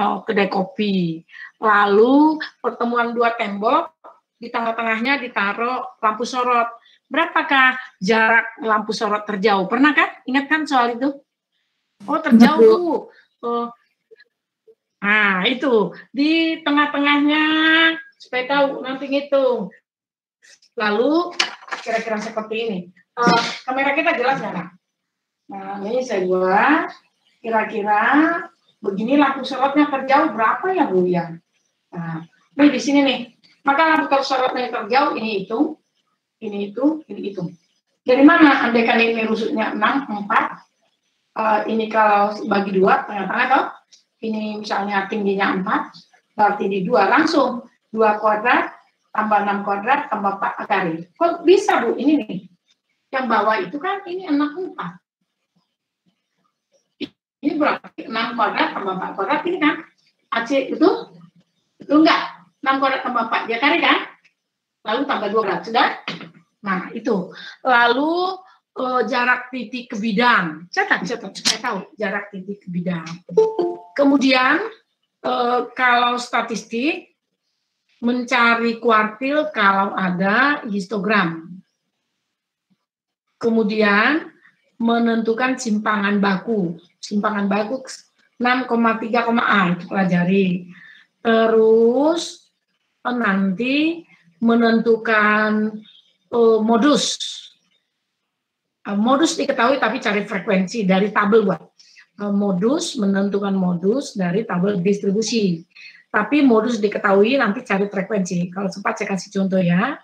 oh, kedai kopi. Lalu pertemuan dua tembok, di tengah-tengahnya ditaruh lampu sorot. Berapakah jarak lampu sorot terjauh? Pernah kan? Ingat kan soal itu? Oh terjauh. Oh. Nah itu di tengah-tengahnya supaya tahu nanti ngitung. Lalu kira-kira seperti ini. Uh, kamera kita jelas nggak? Nah ini saya buat kira-kira begini lampu sorotnya terjauh berapa ya Bu ya? Nah, ini di sini nih. Maka lampu sorotnya terjauh ini itu, ini itu, ini itu. Dari mana? Andaikan ini rusuknya 6, 4, uh, ini kalau bagi dua, tengah-tengah toh, ini misalnya tingginya 4, berarti di dua langsung. dua kuadrat, tambah 6 kuadrat, tambah 4 kali. Kok bisa Bu? Ini nih. Yang bawah itu kan ini 6, 4. Ini berarti 6 kuadrat tambah 4 kuadrat ini kan? AC itu itu enggak? 6 kuadrat tambah 4 dia kali kan? Lalu tambah 2 kuadrat sudah? Nah itu. Lalu uh, jarak titik ke bidang. Catat catat supaya tahu jarak titik ke bidang. Kemudian uh, kalau statistik mencari kuartil kalau ada histogram. Kemudian menentukan simpangan baku. Simpangan baku 6,3, A itu pelajari. Terus eh, nanti menentukan uh, modus. Uh, modus diketahui tapi cari frekuensi dari tabel buat. Uh, modus menentukan modus dari tabel distribusi. Tapi modus diketahui nanti cari frekuensi. Kalau sempat saya kasih contoh ya.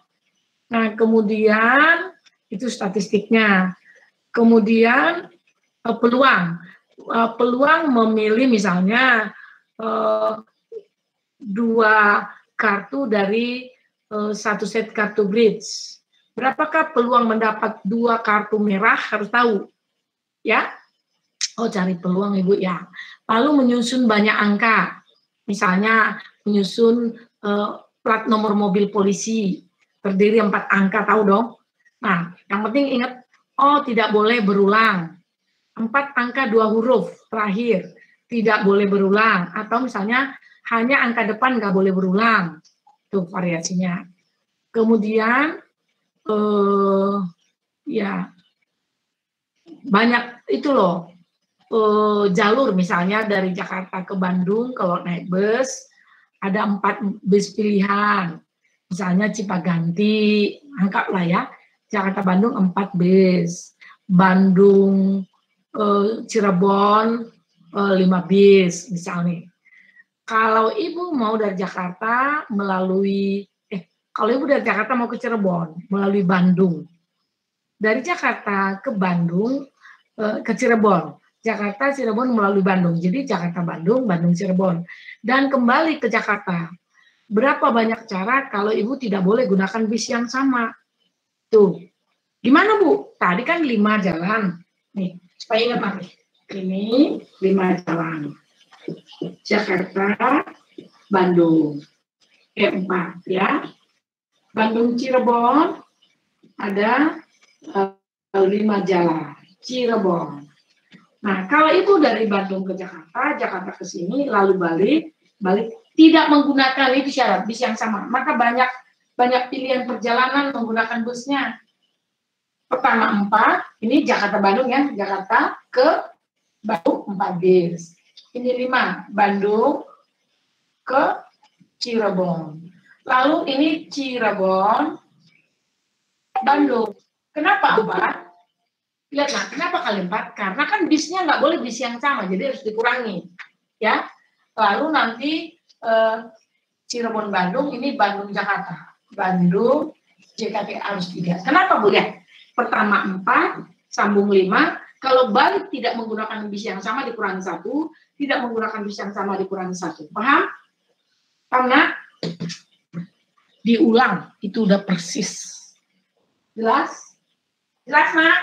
Nah, kemudian itu statistiknya. Kemudian uh, peluang, uh, peluang memilih misalnya uh, dua kartu dari satu set kartu bridge. Berapakah peluang mendapat dua kartu merah harus tahu, ya? Oh cari peluang ibu ya. Lalu menyusun banyak angka, misalnya menyusun plat nomor mobil polisi terdiri empat angka tahu dong. Nah, yang penting ingat Oh, tidak boleh berulang. Empat angka dua huruf terakhir tidak boleh berulang. Atau misalnya hanya angka depan nggak boleh berulang. Itu variasinya. Kemudian, eh, ya banyak itu loh eh, jalur misalnya dari Jakarta ke Bandung kalau naik bus ada empat bus pilihan misalnya Cipaganti anggaplah ya Jakarta Bandung 4 bis, Bandung eh, Cirebon eh, 5 bis misalnya. Kalau ibu mau dari Jakarta melalui eh kalau ibu dari Jakarta mau ke Cirebon melalui Bandung. Dari Jakarta ke Bandung eh, ke Cirebon. Jakarta Cirebon melalui Bandung. Jadi Jakarta Bandung, Bandung Cirebon dan kembali ke Jakarta. Berapa banyak cara kalau ibu tidak boleh gunakan bis yang sama? Tuh. Gimana Bu? Tadi kan lima jalan. Nih, supaya ingat lagi. Ini lima jalan. Jakarta, Bandung. Eh, empat ya. Bandung Cirebon ada uh, lima jalan. Cirebon. Nah, kalau itu dari Bandung ke Jakarta, Jakarta ke sini, lalu balik, balik tidak menggunakan itu syarat bis yang sama. Maka banyak banyak pilihan perjalanan menggunakan busnya. Pertama empat, ini Jakarta Bandung ya, Jakarta ke Bandung empat bis. Ini lima, Bandung ke Cirebon. Lalu ini Cirebon, Bandung. Kenapa empat? Lihat nah, kenapa kali empat? Karena kan bisnya nggak boleh bis yang sama, jadi harus dikurangi. Ya, lalu nanti eh, Cirebon Bandung, ini Bandung Jakarta. Bandung, JKT harus tiga. Kenapa Bu ya? Pertama empat, sambung lima. Kalau balik tidak menggunakan bis yang sama dikurangi satu, tidak menggunakan bis yang sama dikurangi satu. Paham? Karena diulang itu udah persis. Jelas? Jelas, Nak?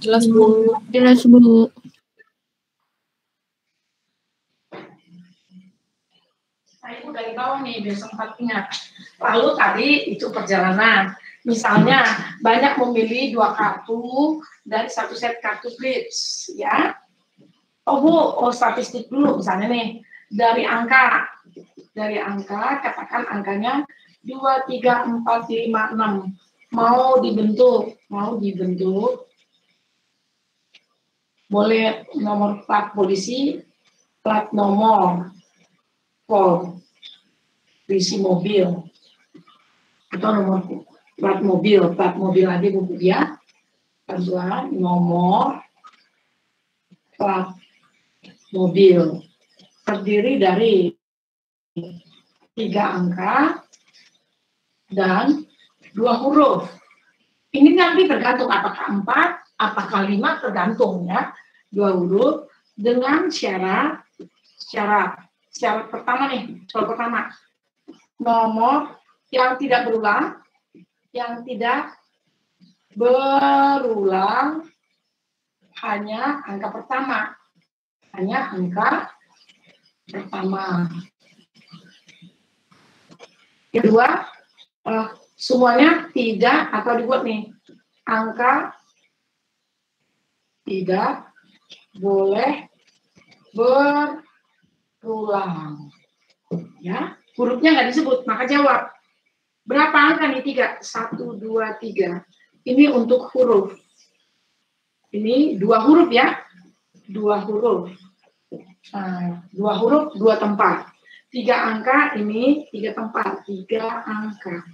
Jelas, Bu. Jelas, Bu. Saya itu dari bawah nih, biar sempat. Lalu tadi itu perjalanan. Misalnya banyak memilih dua kartu dari satu set kartu bridge, ya. Oh Bu, oh statistik dulu misalnya nih. dari angka. Dari angka, katakan angkanya 2, 3, 4, 5, 6. Mau dibentuk, mau dibentuk. Boleh nomor plat polisi, plat nomor pol, polisi mobil, atau nomor plat mobil, plat mobil aja buku dia, bantuan nomor plat mobil terdiri dari tiga angka dan dua huruf. Ini nanti tergantung apakah empat, apakah lima, tergantung ya. Dua huruf dengan syarat, syarat, syarat pertama nih, soal pertama. Nomor yang tidak berulang, yang tidak berulang hanya angka pertama. Hanya angka pertama. Kedua, uh, semuanya tidak atau dibuat nih angka tidak boleh berulang. Ya, hurufnya nggak disebut, maka jawab. Berapa angka nih tiga? Satu, dua, tiga. Ini untuk huruf. Ini dua huruf ya, dua huruf. Nah, dua huruf, dua tempat. Tiga angka ini tiga tempat, tiga angka.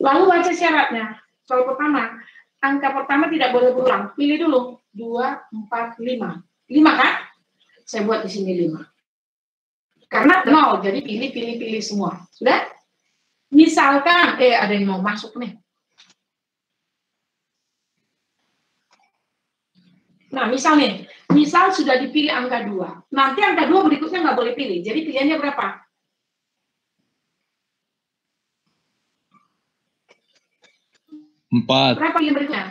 Lalu baca syaratnya. Soal pertama, angka pertama tidak boleh berulang. Pilih dulu. Dua, empat, lima. Lima kan? Saya buat di sini lima. Karena nol, jadi pilih, pilih, pilih semua. Sudah? Misalkan, eh ada yang mau masuk nih. Nah, misalnya, misal sudah dipilih angka 2. Nanti angka 2 berikutnya nggak boleh pilih. Jadi pilihannya berapa? Empat. Berapa yang berikutnya?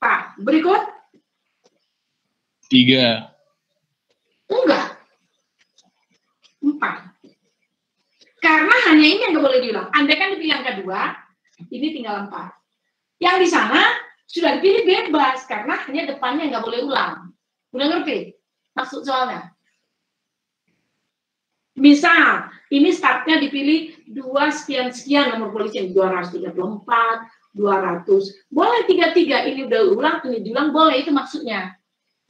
Pak, berikut? Tiga. Enggak. Empat. Karena hanya ini yang boleh diulang. Andai kan dipilih angka 2, ini tinggal empat. Yang di sana sudah dipilih bebas karena hanya depannya nggak boleh ulang. Udah ngerti maksud soalnya? Misal, ini startnya dipilih dua sekian sekian nomor polisi 234, 200. Boleh tiga-tiga, ini udah ulang, ini diulang, boleh itu maksudnya.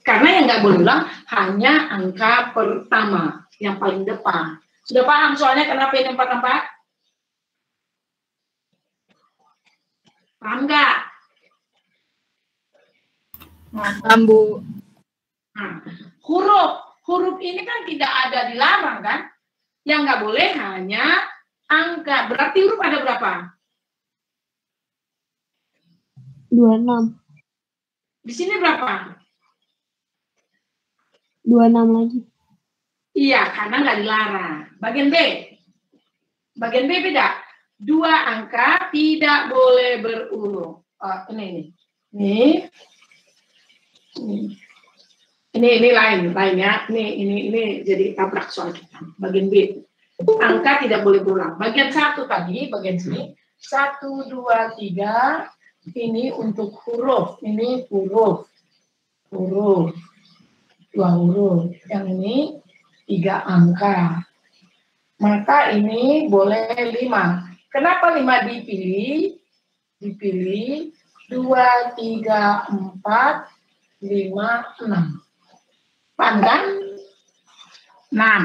Karena yang nggak boleh ulang hanya angka pertama, yang paling depan. Sudah paham soalnya kenapa ini empat-empat? Paham nggak? Paham, Bu. Nah, huruf, huruf ini kan tidak ada dilarang kan? Yang nggak boleh hanya angka. Berarti huruf ada berapa? 26. Di sini berapa? 26 lagi. Iya, karena nggak dilarang. Bagian B. Bagian B beda. Dua angka tidak boleh berurut. Oh, ini, ini. Ini. Ini ini lain lain ya. Ini ini ini jadi tabrak soal kita. Bagian B. Angka tidak boleh berulang. Bagian satu tadi bagian sini. Satu dua tiga. Ini untuk huruf. Ini huruf. Huruf. Dua huruf. Yang ini tiga angka maka ini boleh lima kenapa lima dipilih dipilih dua tiga empat lima, enam. Kan? Enam.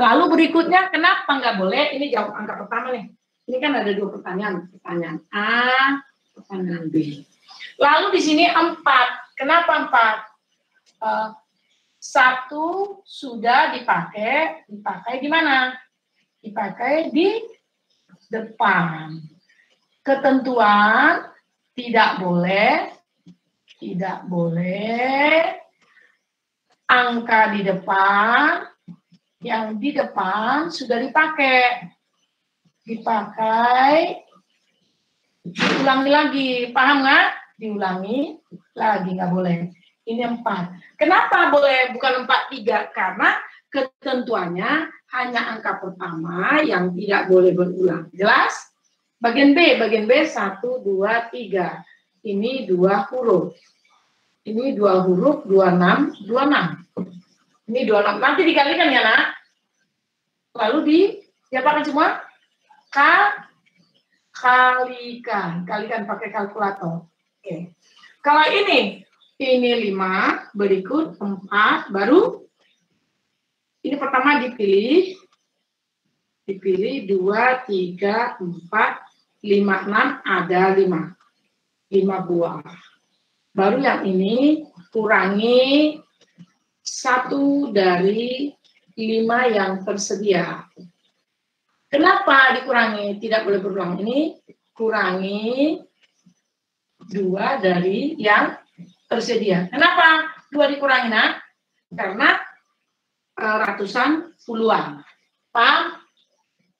Lalu berikutnya, kenapa nggak boleh? Ini jawab angka pertama nih. Ini kan ada dua pertanyaan. Pertanyaan A, pertanyaan B. Lalu di sini empat. Kenapa empat? Uh, satu sudah dipakai, dipakai di mana? Dipakai di depan. Ketentuan tidak boleh tidak boleh angka di depan yang di depan sudah dipakai dipakai diulangi lagi paham nggak diulangi lagi nggak boleh ini empat kenapa boleh bukan empat tiga karena ketentuannya hanya angka pertama yang tidak boleh berulang jelas bagian B bagian B satu dua tiga ini dua huruf ini dua huruf, dua enam, dua enam. Ini dua enam. Nanti dikalikan ya nak. Lalu di diapakan semua? K kalikan, kalikan pakai kalkulator. Oke. Kalau ini, ini 5, berikut 4, baru ini pertama dipilih, dipilih 2, 3, 4, 5, 6, ada 5. 5 buah. Baru yang ini kurangi satu dari lima yang tersedia. Kenapa dikurangi? Tidak boleh berulang ini. Kurangi dua dari yang tersedia. Kenapa dua dikurangi, nak? Karena uh, ratusan puluhan. Paham?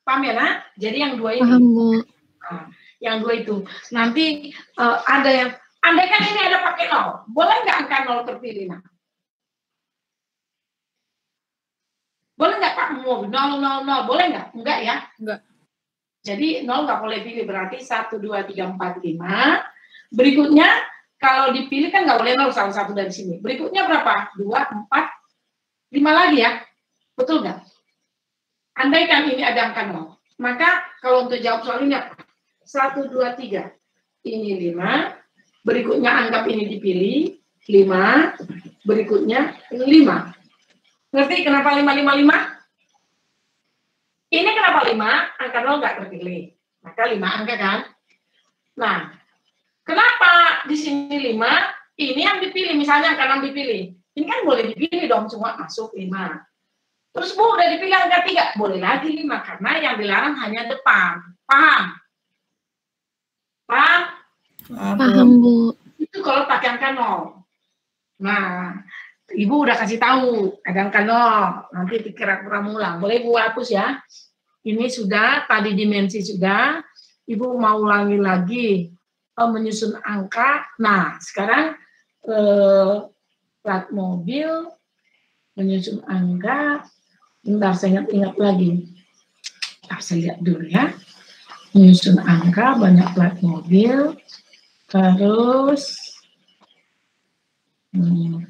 Paham ya, nak? Jadi yang dua ini. Paham, Bu. Nah, yang dua itu. Nanti uh, ada yang, andai kan ini ada pakai nol, boleh nggak angka nol terpilih, nak? Boleh nggak Pak mau nol nol nol? Boleh nggak? Enggak ya? Enggak. Jadi nol nggak boleh pilih berarti satu dua tiga empat lima. Berikutnya kalau dipilih kan nggak boleh nol salah satu dari sini. Berikutnya berapa? Dua empat lima lagi ya? Betul nggak? Andaikan ini ada angka nol, maka kalau untuk jawab soal ini satu dua tiga ini lima. Berikutnya anggap ini dipilih lima. Berikutnya lima Ngerti kenapa 555? Ini kenapa 5? Angka 0 nggak terpilih. Maka 5 angka kan? Nah, kenapa di sini 5? Ini yang dipilih, misalnya angka 6 dipilih. Ini kan boleh dipilih dong, cuma masuk 5. Terus Bu, udah dipilih angka 3, boleh lagi 5, karena yang dilarang hanya depan. Paham? Paham? Paham, Bu. Itu kalau pakai angka 0. Nah, Ibu udah kasih tahu, kadang kadang nanti dikira kurang ulang. Boleh Ibu hapus ya. Ini sudah, tadi dimensi sudah. Ibu mau ulangi lagi menyusun angka. Nah, sekarang eh, plat mobil, menyusun angka. Bentar, saya ingat-ingat lagi. Nah, saya lihat dulu ya. Menyusun angka, banyak plat mobil. Terus, hmm,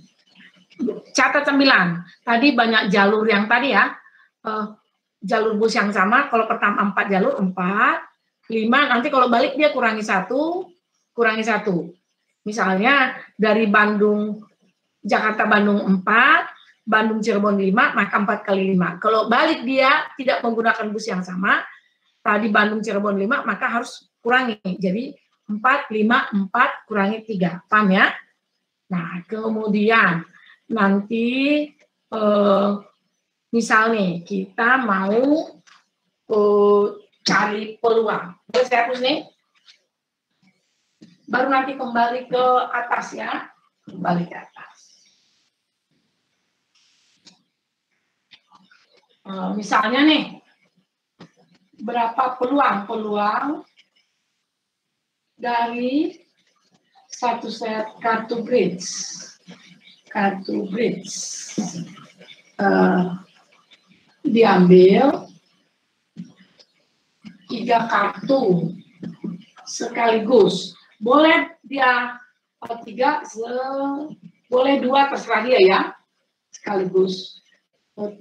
catat sembilan. Tadi banyak jalur yang tadi ya. Uh, jalur bus yang sama. Kalau pertama empat jalur, empat. Lima, nanti kalau balik dia kurangi satu, kurangi satu. Misalnya dari Bandung, Jakarta Bandung empat, Bandung Cirebon lima, maka empat kali lima. Kalau balik dia tidak menggunakan bus yang sama, tadi Bandung Cirebon lima, maka harus kurangi. Jadi empat, lima, empat, kurangi tiga. Paham ya? Nah, kemudian nanti eh, misal nih kita mau eh, cari peluang. Boleh saya hapus nih? Baru nanti kembali ke atas ya. Kembali ke atas. Eh, misalnya nih, berapa peluang-peluang dari satu set kartu bridge kartu bridge uh, diambil tiga kartu sekaligus. Boleh dia oh, tiga, se, boleh dua terserah dia ya, sekaligus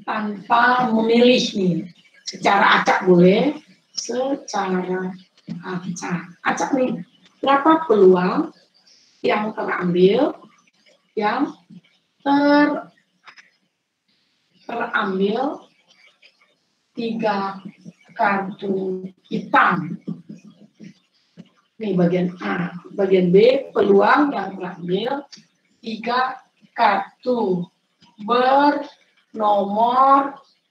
tanpa memilih nih. Secara acak boleh, secara acak. Acak nih, berapa peluang yang terambil yang ter terambil tiga kartu hitam. Ini bagian A. Bagian B, peluang yang terambil tiga kartu bernomor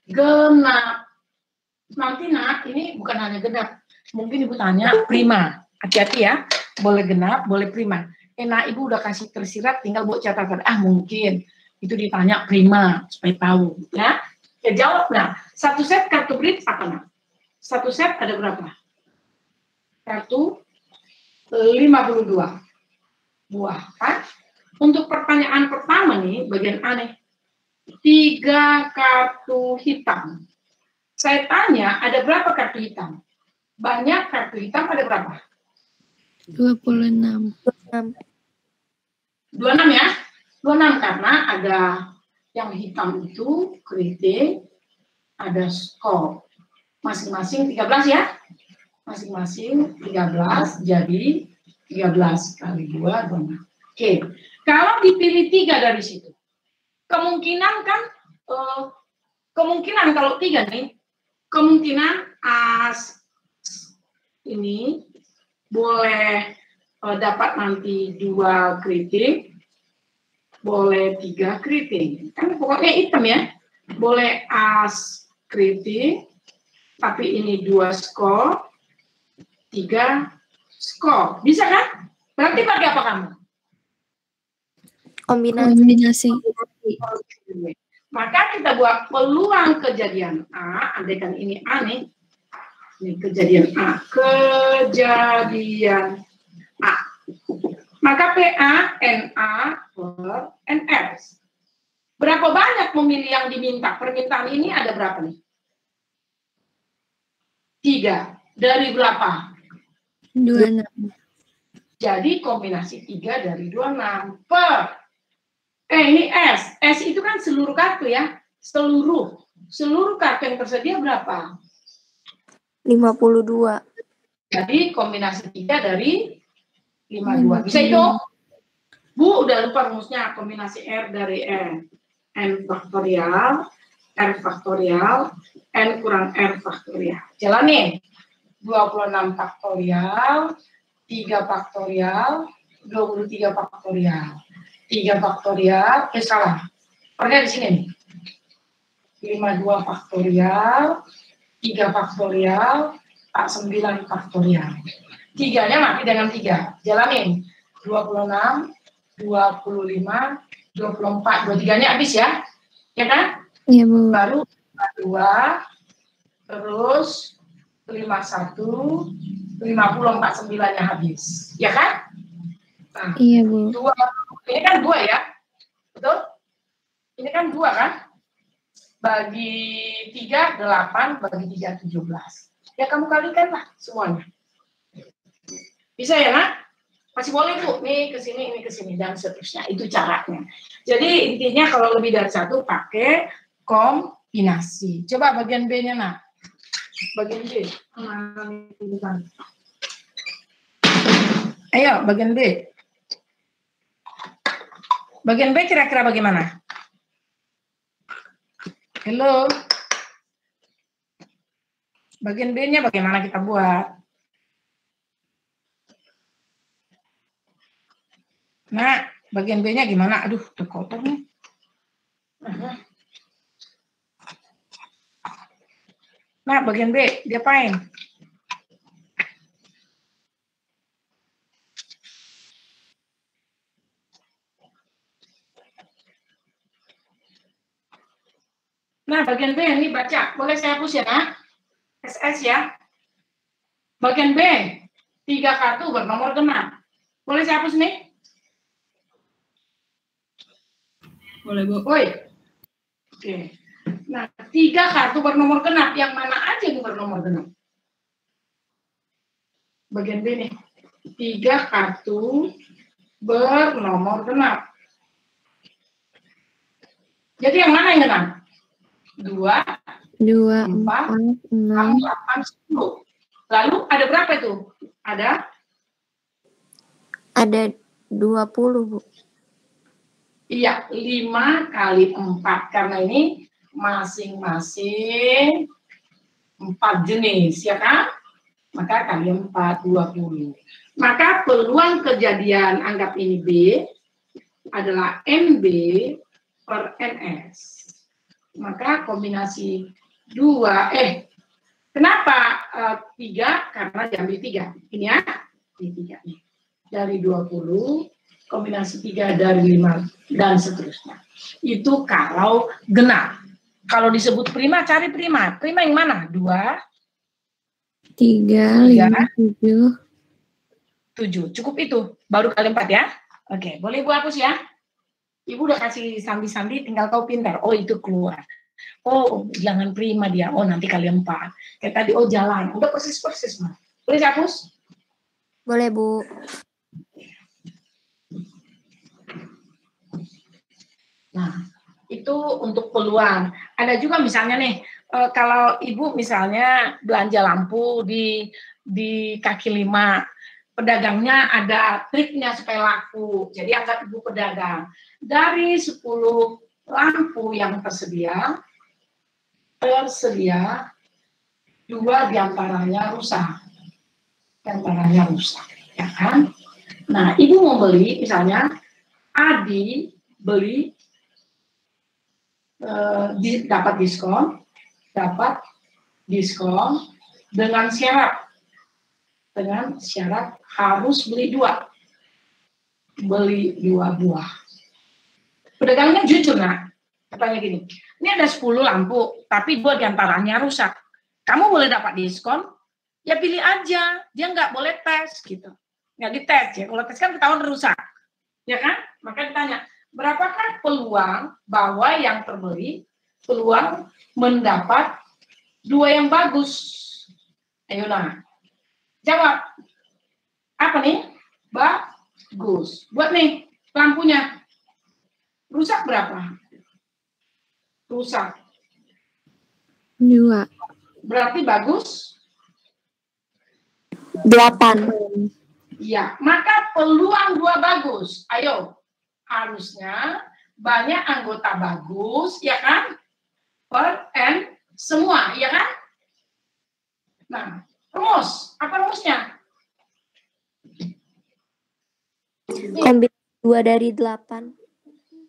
genap. Nanti nak, ini bukan hanya genap. Mungkin ibu tanya prima. Hati-hati ya, boleh genap, boleh prima. Enak ibu udah kasih tersirat tinggal buat catatan. Ah mungkin. Itu ditanya prima supaya tahu ya. Ya jawab nah satu set kartu bridge apa nah satu set ada berapa? Kartu 52 buah kan? Untuk pertanyaan pertama nih bagian aneh. Tiga kartu hitam. Saya tanya ada berapa kartu hitam? Banyak kartu hitam ada berapa? 26 26 ya. 26 karena ada yang hitam itu keriting, ada skop. Masing-masing 13 ya? Masing-masing 13, jadi 13 kali 2, 2. Oke, kalau dipilih tiga dari situ, kemungkinan kan, uh, kemungkinan kalau tiga nih, kemungkinan as ini boleh uh, dapat nanti dua kritik, boleh tiga kritik. Kan pokoknya hitam ya. Boleh as kritik, tapi ini dua skor, tiga skor. Bisa kan? Berarti pakai apa kamu? Kombinasi. Kombinasi. Maka kita buat peluang kejadian A, andaikan ini A nih, ini kejadian A, kejadian A. Maka PA, NA per NS. Berapa banyak memilih yang diminta? Permintaan ini ada berapa nih? Tiga. Dari berapa? Dua enam. Jadi kombinasi tiga dari dua enam per. Eh ini S. S itu kan seluruh kartu ya. Seluruh. Seluruh kartu yang tersedia berapa? 52. Jadi kombinasi tiga dari 52. Bisa itu? Bu udah lupa rumusnya kombinasi R dari N. N faktorial, R faktorial, N kurang R faktorial. Jalanin. 26 faktorial, 3 faktorial, 23 faktorial. 3 faktorial, eh salah. Pernya di sini nih. 52 faktorial, 3 faktorial, 9 faktorial. Tiganya mati dengan tiga. Jalanin. 26, 25, 24. Dua tiganya habis ya. Ya kan? Iya, Bu. Baru 2, terus 51, 54, sembilannya habis. Ya kan? Nah, iya, Bu. Dua, ini kan dua ya? Betul? Ini kan dua kan? Bagi tiga, delapan. Bagi tiga, tujuh belas. Ya kamu kalikan lah semuanya. Bisa ya, nak? Masih boleh, Bu. Nih ke sini, ini ke sini, dan seterusnya. Itu caranya. Jadi intinya kalau lebih dari satu, pakai kombinasi. Coba bagian B-nya, nak. Bagian B. Ayo, bagian B. Bagian B kira-kira bagaimana? Halo. Bagian B-nya bagaimana kita buat? Nah, bagian B-nya gimana? Aduh, udah kotor nih. Nah, bagian B, diapain? Nah, bagian B ini baca. Boleh saya hapus ya, nah? SS ya. Bagian B, tiga kartu bernomor genap. Boleh saya hapus nih? Boleh, Bu. Woi. Oke. Nah, tiga kartu bernomor genap. Yang mana aja yang bernomor genap? Bagian B nih. Tiga kartu bernomor genap. Jadi yang mana yang genap? Dua, dua, empat, enam, delapan, sepuluh. Lalu ada berapa itu? Ada? Ada dua puluh, Bu. Iya, 5 kali 4. Karena ini masing-masing 4 jenis, ya kan? Maka kali 4, 20. Maka peluang kejadian, anggap ini B, adalah NB per NS. Maka kombinasi 2, eh, kenapa uh, 3? Karena diambil 3. Ini ya, ini 3 nih. Dari 20, kombinasi tiga dari lima dan seterusnya. Itu kalau genap. Kalau disebut prima, cari prima. Prima yang mana? Dua, tiga, tiga lima, tujuh. Tujuh. Cukup itu. Baru kali empat ya. Oke, boleh Ibu hapus ya. Ibu udah kasih sambi-sambi, tinggal kau pintar. Oh, itu keluar. Oh, jangan prima dia. Oh, nanti kali empat. Kayak tadi, oh jalan. Udah persis-persis, mah. Boleh hapus? Boleh, Bu. Nah, itu untuk peluang. Ada juga misalnya nih, eh, kalau ibu misalnya belanja lampu di di kaki lima, pedagangnya ada triknya supaya laku. Jadi anggap ibu pedagang. Dari 10 lampu yang tersedia, tersedia dua di antaranya rusak. Di antaranya rusak, ya kan? Nah, ibu mau beli, misalnya Adi beli Eh, di, dapat diskon, dapat diskon dengan syarat dengan syarat harus beli dua, beli dua buah. Pedagangnya jujur nak, katanya gini, ini ada 10 lampu, tapi dua di antaranya rusak. Kamu boleh dapat diskon, ya pilih aja, dia nggak boleh tes gitu, nggak dites ya. Kalau tes kan ketahuan rusak, ya kan? Maka ditanya, berapakah peluang bahwa yang terbeli peluang mendapat dua yang bagus? Ayo lah, jawab. Apa nih? Bagus. Buat nih lampunya. Rusak berapa? Rusak. Dua. Berarti bagus? Delapan. Iya. Maka peluang dua bagus. Ayo, harusnya banyak anggota bagus, ya kan? Per n semua, ya kan? Nah, rumus, apa rumusnya? Ambil dua dari delapan.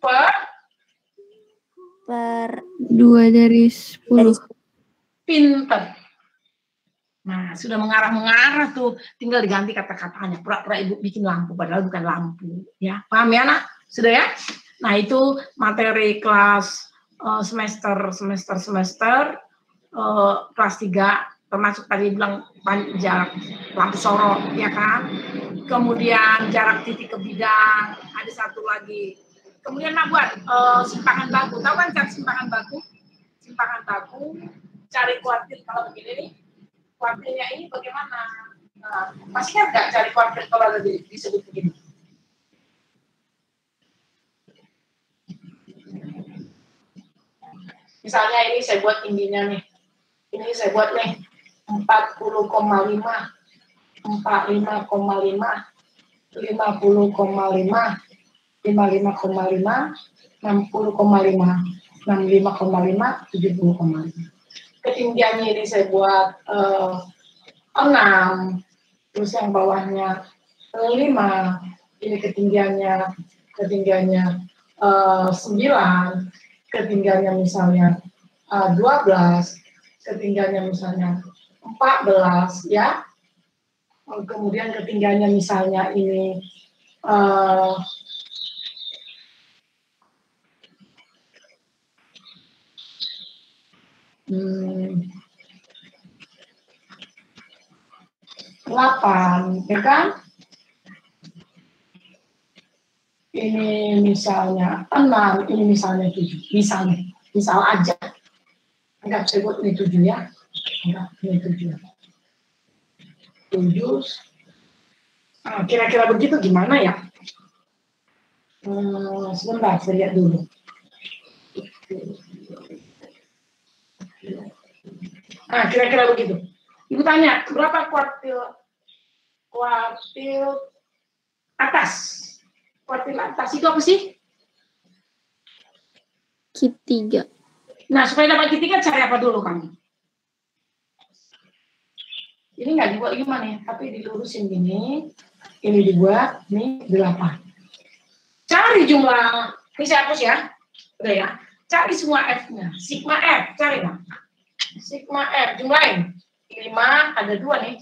Per Per dua dari sepuluh. pinter. Nah, sudah mengarah-mengarah tuh. Tinggal diganti kata-katanya. Pura-pura ibu bikin lampu, padahal bukan lampu. Ya, paham ya, nak? Sudah ya? Nah, itu materi kelas uh, semester, semester, semester, uh, kelas 3, termasuk tadi bilang jarak lampu sorot, ya kan? Kemudian jarak titik ke bidang, ada satu lagi. Kemudian nak buat uh, simpangan baku. Tahu kan cari simpangan baku? Simpangan baku, cari kuartil kalau begini nih kuartilnya ini bagaimana? Nah, masih kan nggak cari kuartil kalau ada di, disebut begini? Misalnya ini saya buat tingginya nih. Ini saya buat nih 40,5, 45,5, 50,5, 55,5, 60,5, 65,5, 70,5 ketinggiannya ini saya buat uh, eh, 6 terus yang bawahnya 5 ini ketinggiannya ketinggiannya uh, 9 ketinggiannya misalnya uh, eh, 12 ketinggiannya misalnya 14 ya kemudian ketinggiannya misalnya ini uh, Hmm. 8, ya kan? Ini misalnya 6, ini misalnya 7. Misalnya, misal aja. Enggak sebut ini 7 ya. Enggak, ini 7. 7. Nah, kira-kira begitu gimana ya? Hmm, sebentar, saya lihat dulu. Nah, kira-kira begitu. Ibu tanya, berapa kuartil kuartil atas? Kuartil atas itu apa sih? Kit tiga. Nah, supaya dapat kit tiga, cari apa dulu kamu? Ini nggak dibuat gimana ya, tapi dilurusin gini. Ini dibuat, ini delapan. Cari jumlah, ini saya hapus ya. Udah ya. Cari semua F-nya. Sigma F, cari lah sigma R jumlahin. 5 ada dua nih.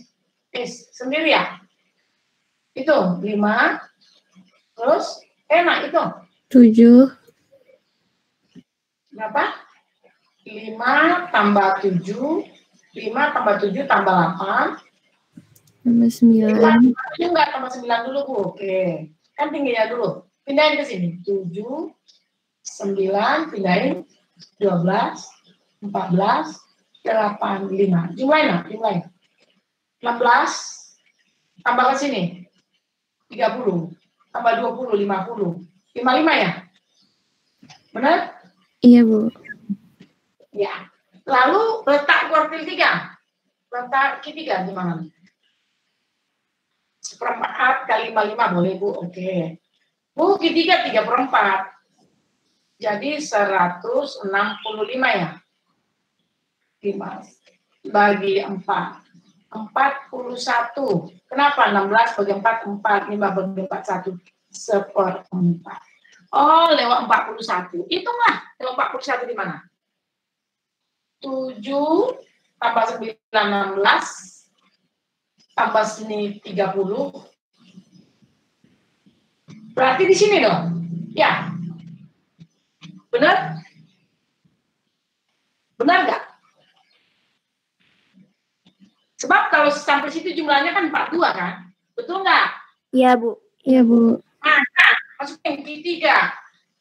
Is sendiri ya? Itu 5. Terus enak itu. 7. Berapa? 5 tambah 7. 5 tambah 7 tambah 8. Tambah 9. Enggak tambah 9 dulu, Bu. Oke. Kan tingginya dulu. Pindahin ke sini. 7, 9, pindahin 12, 14, delapan lima jumlahin lah jumlahin enam belas tambah ke sini tiga puluh tambah dua puluh lima puluh lima lima ya benar Iya, Bu. Ya. Lalu letak kuartil tiga. Letak Q tiga gimana? Seperempat kali lima lima boleh Bu. Oke. Bu Q tiga tiga perempat. Jadi 165 ya. 5 bagi 4. 41. Kenapa 16 bagi 4, 4, 5 bagi 4, 1. Seperempat. Oh, lewat 41. Hitunglah, lewat 41 di mana? 7 tambah 9, 16. Tambah sini 30. Berarti di sini dong. Ya. Benar? Benar nggak? Sebab kalau sampai situ jumlahnya kan 42 kan? Betul nggak? Iya, Bu. Iya, Bu. Maka masukin Q3.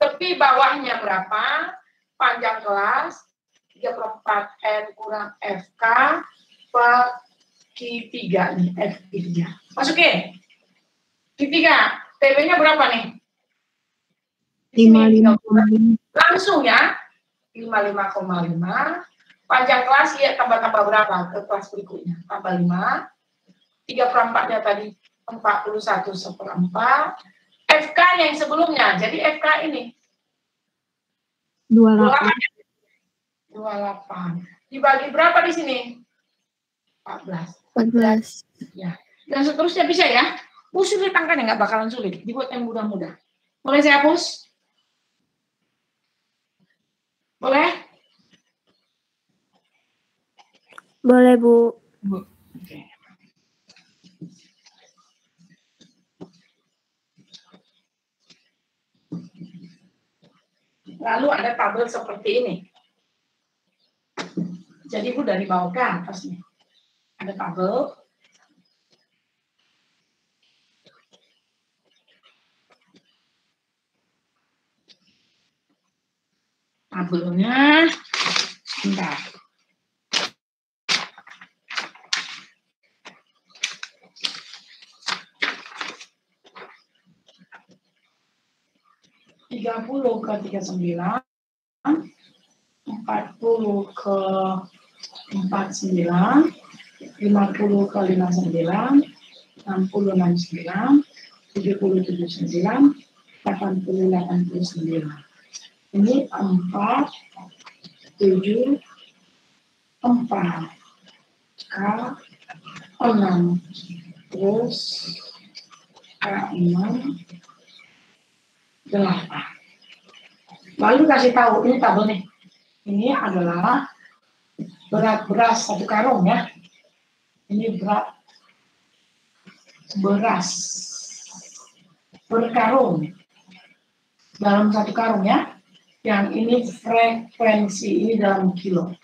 Tepi bawahnya berapa? Panjang kelas 3 per 4 N kurang FK per Q3 nih, F3. Masukin. Q3. TB-nya berapa nih? Di sini 30. Langsung ya. 55,5. Panjang kelas lihat tambah-tambah berapa ke kelas berikutnya. Tambah 5. 3 per 4-nya tadi 41 seperempat. FK yang sebelumnya. Jadi FK ini 28. 28. Dibagi berapa di sini? 14. 14. Ya. Dan seterusnya bisa ya. Oh, sulit angkanya nggak bakalan sulit. Dibuat yang mudah-mudah. Boleh saya hapus? Boleh? Boleh, Bu. Oke. Lalu ada tabel seperti ini. Jadi Bu dari bawah ke atas nih. Ada tabel. Tabelnya, sebentar. 30 ke 39, 40 ke 49, 50 ke 59, 60 69, 70 79, 80 89. Ini 4, 7, 4, K, 6. Terus K6, delapan. Lalu kasih tahu ini tabel nih. Ini adalah berat beras satu karung ya. Ini berat beras per karung dalam satu karung ya. Yang ini frekuensi ini dalam kilo.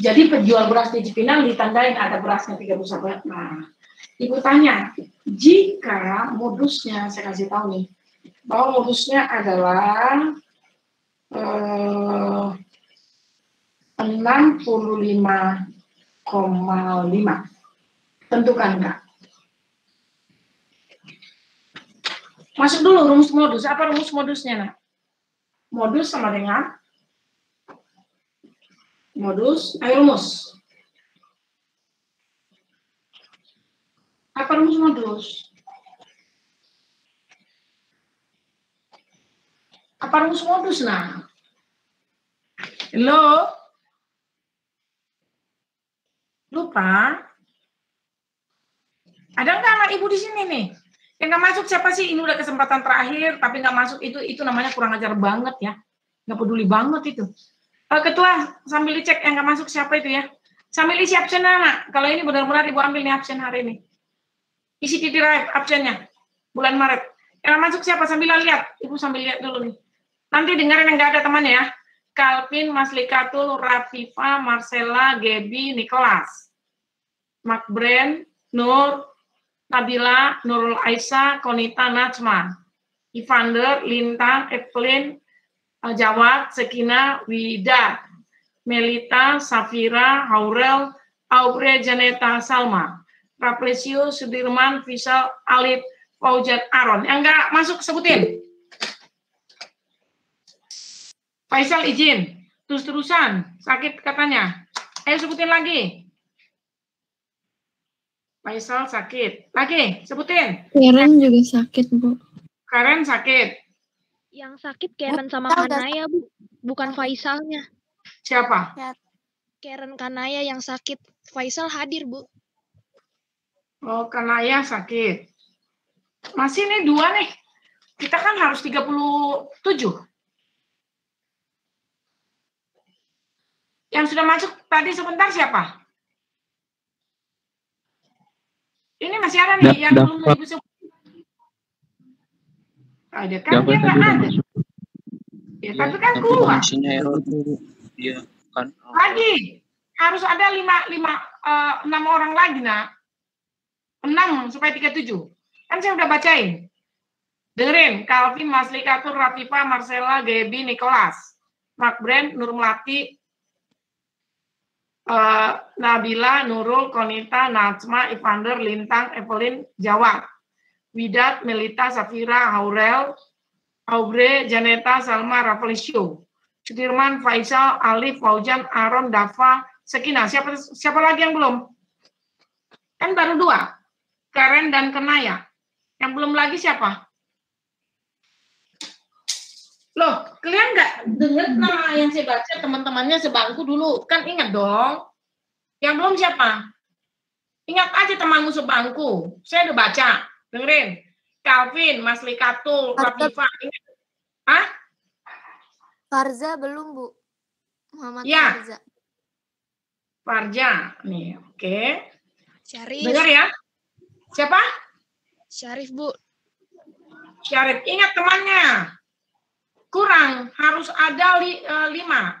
Jadi penjual beras di Cipinang ditandain ada berasnya 31. Nah, Ibu tanya, jika modusnya saya kasih tahu nih, bahwa modusnya adalah eh, 65,5. Tentukan Kak. Masuk dulu rumus modus. Apa rumus modusnya, nak? Modus sama dengan modus. Ayo rumus. Apa rumus modus? Apa rumus modus, nah? Halo? Lupa? Ada nggak anak ibu di sini nih? Yang nggak masuk siapa sih? Ini udah kesempatan terakhir, tapi nggak masuk itu itu namanya kurang ajar banget ya. Nggak peduli banget itu. Uh, Ketua, sambil dicek yang nggak masuk siapa itu ya. Sambil isi absen anak. Kalau ini benar-benar ibu ambil nih absen hari ini. Isi di absennya. Bulan Maret. Yang masuk siapa? Sambil lihat. Ibu sambil lihat dulu nih. Nanti dengerin yang nggak ada temannya ya. Calvin, Maslikatul, Rafifa, Marcella, Gaby, Nicholas. Mark Nur, Nabila, Nurul Aisyah, Konita, Najma, Ivander, Lintang, Evelyn, Jawad, Sekina, Wida, Melita, Safira, Haurel, Aubrey, Janeta, Salma, Raplesio, Sudirman, Fisal, Alif, Faujat, Aron. Yang enggak masuk sebutin. Faisal izin. Terus-terusan. Sakit katanya. Ayo sebutin lagi. Faisal sakit. Lagi, sebutin. Karen juga sakit, Bu. Karen sakit. Yang sakit Karen sama Kanaya, Bu. Bukan Faisalnya. Siapa? Karen Kanaya yang sakit. Faisal hadir, Bu. Oh, Kanaya sakit. Masih nih dua nih. Kita kan harus 37. Yang sudah masuk tadi sebentar siapa? Ini masih ada nih Da- yang belum. Ada kan Dapat dia nggak ada. masuk. Ya, tapi kan keluar. kondisinya error dulu. Iya kan. Lagi harus ada lima lima eh, enam orang lagi nak. Enam supaya tiga tujuh. Kan saya udah bacain. Dengerin, Calvin, Maslikatur, Ratifa, Marcella, Gaby, Nicholas, Mark Brand, Nur Melati, eh, Nabila, Nurul, Konita, Najma, Ivander, Lintang, Evelyn, Jawa, Widat, Melita, Safira, Aurel, Aubre, Janeta, Salma, Rafflesia, Sudirman, Faisal, Alif, Faujan, Aaron, Dafa, Sekina. Siapa siapa lagi yang belum? Kan baru dua. Karen dan Kenaya. Yang belum lagi siapa? Loh, kalian nggak dengar nama yang saya baca teman-temannya sebangku dulu? Kan ingat dong. Yang belum siapa? Ingat aja temanmu sebangku. Saya udah baca. Dengerin. Calvin, Mas Likatul. Ingat. Hah? Farza belum, Bu. Muhammad Ya. Farza. Farja. Nih, oke. Syarif. Dengar ya. Siapa? Syarif, Bu. Syarif. Ingat temannya. Kurang. Harus ada li- eh, lima.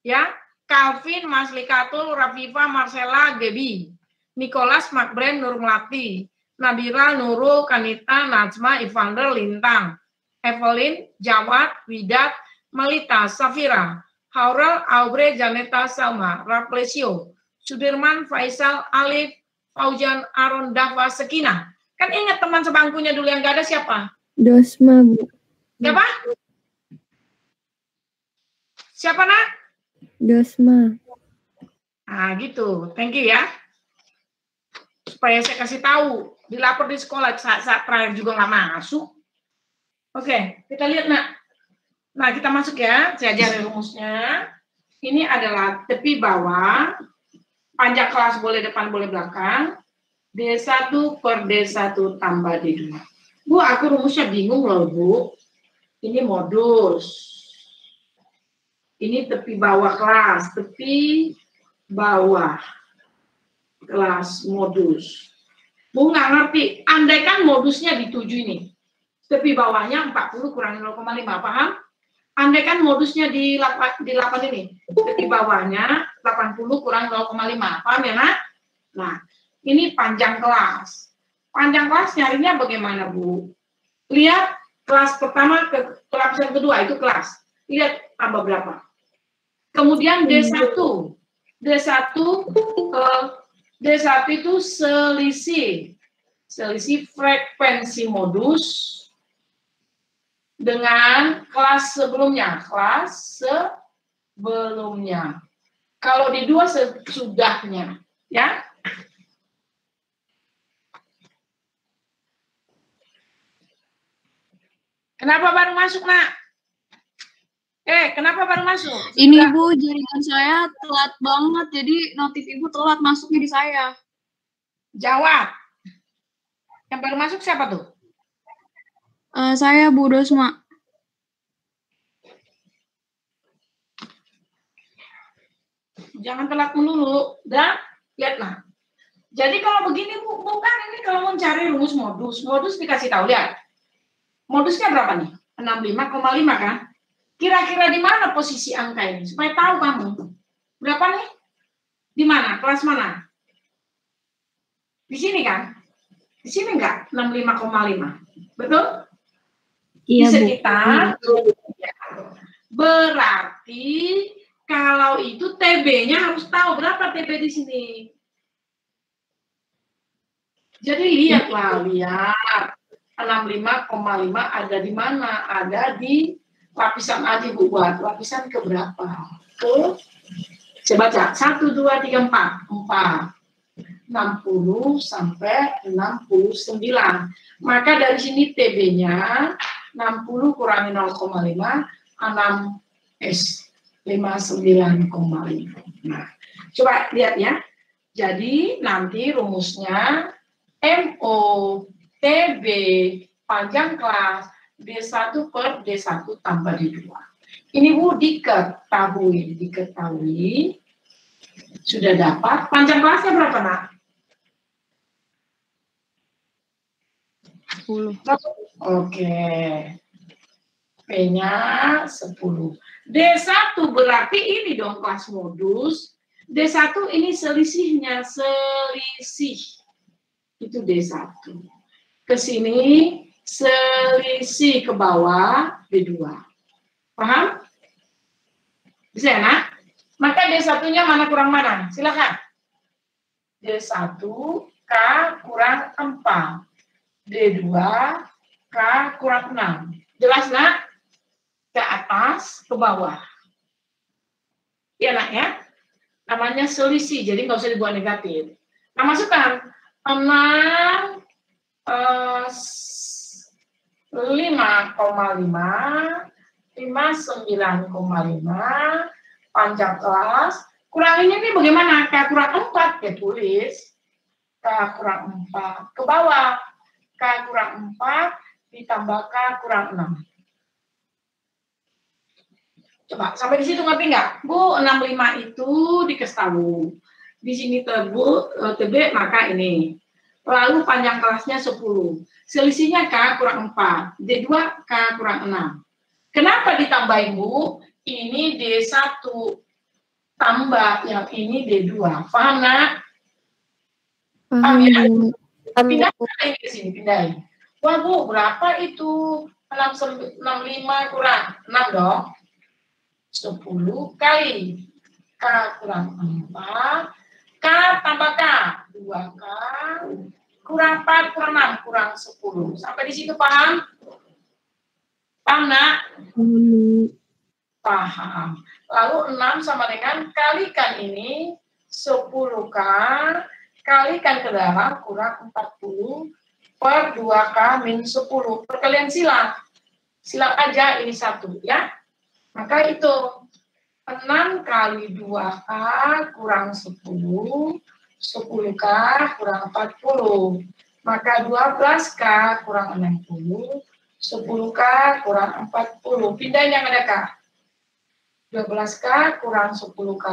Ya. Calvin, Mas Likatul, Rafifa, Marcella, Gebi. Nicholas, Makbren, Nur Melati. Nabila, Nurul, Kanita, Najma, Ivander, Lintang. Evelyn, Jawat, Widat, Melita, Safira. Haurel, Aubre, Janeta, Salma, Raplesio. Sudirman, Faisal, Alif, Faujan, Aron, Dafa, Sekina. Kan ingat teman sebangkunya dulu yang gak ada siapa? Dosma, Bu. Siapa? Siapa nak? Dosma. Nah gitu, thank you ya. Supaya saya kasih tahu, dilapor di sekolah saat-saat terakhir juga nggak masuk. Oke, kita lihat nak. Nah kita masuk ya, saya ajarin rumusnya. Ini adalah tepi bawah, panjang kelas boleh depan boleh belakang, D1 per D1 tambah D2. Bu, aku rumusnya bingung loh Bu. Ini modus. Ini tepi bawah kelas, tepi bawah kelas modus. Bu nggak ngerti, andai kan modusnya di 7 ini. Tepi bawahnya 40 kurang 0,5, paham? Andai kan modusnya di 8, di 8 ini. Tepi bawahnya 80 kurang 0,5, paham ya nak? Nah, ini panjang kelas. Panjang kelas nyarinya bagaimana Bu? Lihat kelas pertama ke kelas yang kedua itu kelas. Lihat tambah berapa. Kemudian D1. D1 eh, D1 itu selisih selisih frekuensi modus dengan kelas sebelumnya, kelas sebelumnya. Kalau di dua sesudahnya, ya. Kenapa baru masuk, Nak? Eh, kenapa baru masuk? Ini Sudah. Bu, jaringan saya telat banget, jadi notif Ibu telat masuknya di saya. Jawab. Yang baru masuk siapa tuh? Eh, saya Bu Dosma. Jangan telat melulu. Dan lihatlah. Jadi kalau begini bu, bukan ini kalau mau cari rumus modus, modus dikasih tahu lihat. Modusnya berapa nih? 65,5 kan? Kira-kira di mana posisi angka ini? Supaya tahu kamu. Berapa nih? Di mana? Kelas mana? Di sini kan? Di sini enggak? 65,5. Betul? di Iya, Bu. sekitar berarti kalau itu TB-nya harus tahu berapa TB di sini. Jadi lihatlah, lihat 65,5 ada di mana? Ada di lapisan aja Bu buat lapisan ke berapa? Ke saya baca 1 2 3 4 4 60 sampai 69. Maka dari sini TB-nya 60 kurangi 0,5 6 S 59,5. Nah, coba lihat ya. Jadi nanti rumusnya MO TB panjang kelas D1 per D1 tambah D2. Ini Bu diketahui, diketahui sudah dapat. Panjang kelasnya berapa nak? 10. Oke. P-nya 10. D1 berarti ini dong kelas modus. D1 ini selisihnya, selisih. Itu D1. Ke sini selisih ke bawah D2. Paham? Bisa ya, nak? Maka D1-nya mana kurang mana? Silakan. D1 K kurang 4. D2 K kurang 6. Jelas, nak? Ke atas, ke bawah. Ya, nak ya? Namanya selisih, jadi nggak usah dibuat negatif. Nah, masukkan 6 eh, 5,5 59,5 panjang kelas. Kuranginnya ini bagaimana? K kurang 4, ya tulis. K kurang 4. Ke bawah. K kurang 4 ditambah K kurang 6. Coba, sampai di situ ngerti nggak? Bu, 65 itu dikasih. Di sini tebu, eh, TB, maka ini. Lalu panjang kelasnya 10. Selisihnya K kurang 4. D2 K kurang 6. Kenapa ditambahin, Bu? Ini D1 tambah yang ini D2. Paham, nak? Paham, ya? Bu. Pindah ini ke sini, pindahin. Wah, Bu, berapa itu? 65 kurang 6 dong. 10 kali K kurang 4. K tambah K. 2K. Kurang 4, kurang 6, kurang 10. Sampai di situ paham? Paham, nak? Paham. Lalu 6 sama dengan kalikan ini 10K kalikan ke dalam kurang 40 per 2K min 10. Perkalian silang. Silang aja ini satu ya. Maka itu 6 kali 2K kurang 10. 10K kurang 40. Maka 12K kurang 60. 10K kurang 40. Pindahin yang ada K. 12K kurang 10K.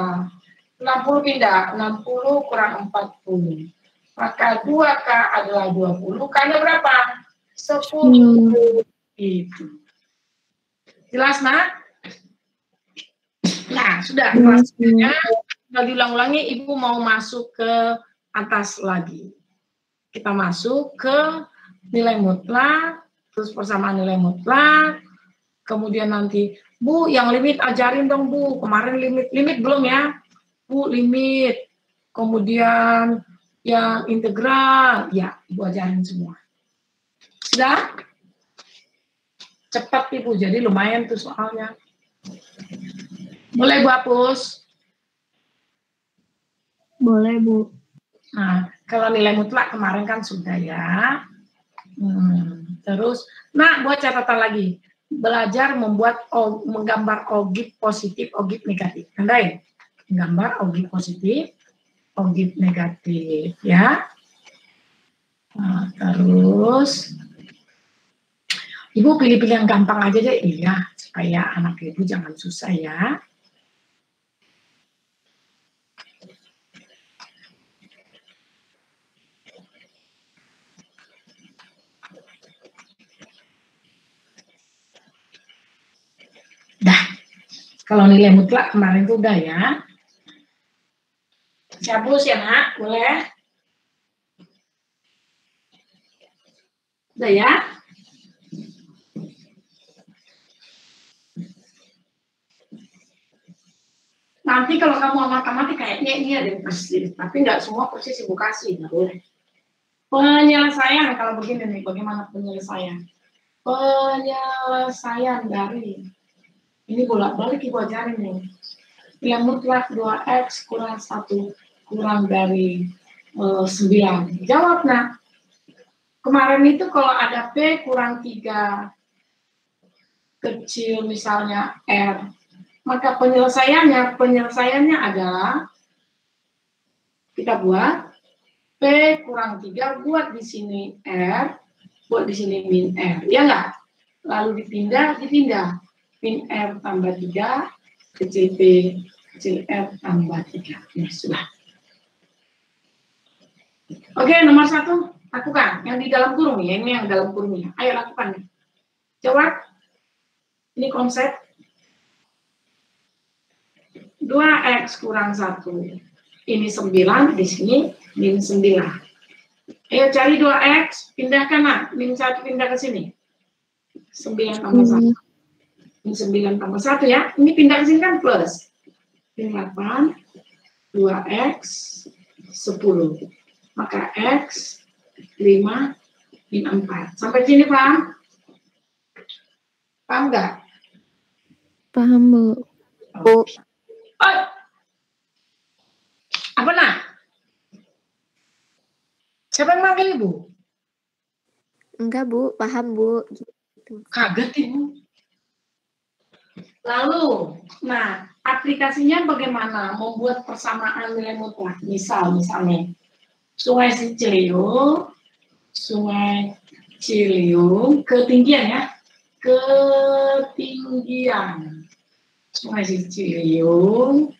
60 pindah. 60 kurang 40. Maka 2K adalah 20. Karena berapa? 10. Itu. Jelas, nak? Nah, sudah. Jelas, Bu. Sudah diulang-ulangi, Ibu mau masuk ke atas lagi. Kita masuk ke nilai mutlak, terus persamaan nilai mutlak, kemudian nanti, Bu, yang limit ajarin dong, Bu. Kemarin limit, limit belum ya? Bu, limit. Kemudian yang integral, ya, Ibu ajarin semua. Sudah? Cepat, Ibu, jadi lumayan tuh soalnya. Mulai Bu hapus. Boleh, Bu. Nah, kalau nilai mutlak kemarin kan sudah ya. Hmm, terus, nah buat catatan lagi. Belajar membuat, menggambar ogip positif, ogip negatif. Tandai. Gambar ogip positif, ogip negatif. Ya. Nah, terus, Ibu pilih-pilih yang gampang aja deh. Iya, supaya anak ibu jangan susah ya. Kalau nilai mutlak kemarin tuh udah ya. Cabus ya, Nak? Boleh? Udah ya? Nanti kalau kamu amati-amati kayaknya ini ada yang persis, tapi nggak semua persis ibu kasih, nggak boleh. Penyelesaian kalau begini nih, bagaimana penyelesaian? Penyelesaian dari Ini bolak-balik ibu ajarin nih. Nilai mutlak 2x kurang 1 kurang dari eh, 9. Jawab nak. Kemarin itu kalau ada P kurang 3 kecil misalnya R, maka penyelesaiannya penyelesaiannya adalah kita buat P kurang 3 buat di sini R, buat di sini min R. Ya enggak? Lalu dipindah, dipindah. Min R tambah 3, kecil P, kecil R tambah 3. Ya, sudah. Oke, nomor satu, lakukan. Yang di dalam kurung ya, ini yang dalam kurungnya. Ayo lakukan. Jawab. Ini konsep 2x kurang 1. Ini 9, di sini min 9. Ayo cari 2x, pindahkan nak. Min 1 pindah ke sini. 9 tambah 1. Min 9 tambah 1 ya. Ini pindah ke sini kan plus. Min 8, 2x, 10. Maka x, 5, min 4. Sampai sini paham? Paham nggak? Paham, Bu. Bu. Oh. Apa nak? Siapa yang manggil ibu? Enggak, Bu. Paham, Bu. Kaget ibu. Lalu, nah aplikasinya bagaimana membuat persamaan nilai mutlak? Misal, misalnya Sungai Ciliwung, Sungai Ciliwung, ketinggian ya, ketinggian. Sungai Ciliwung,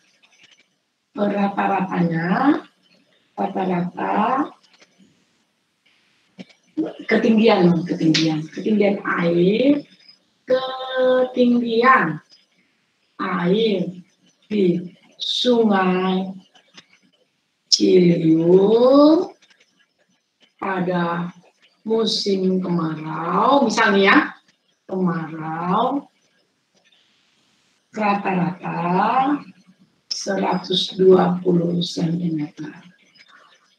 rata-ratanya, rata-rata ketinggian, ketinggian, ketinggian air, ketinggian air di Sungai Ciliwung pada musim kemarau, misalnya ya, kemarau rata-rata 120 cm.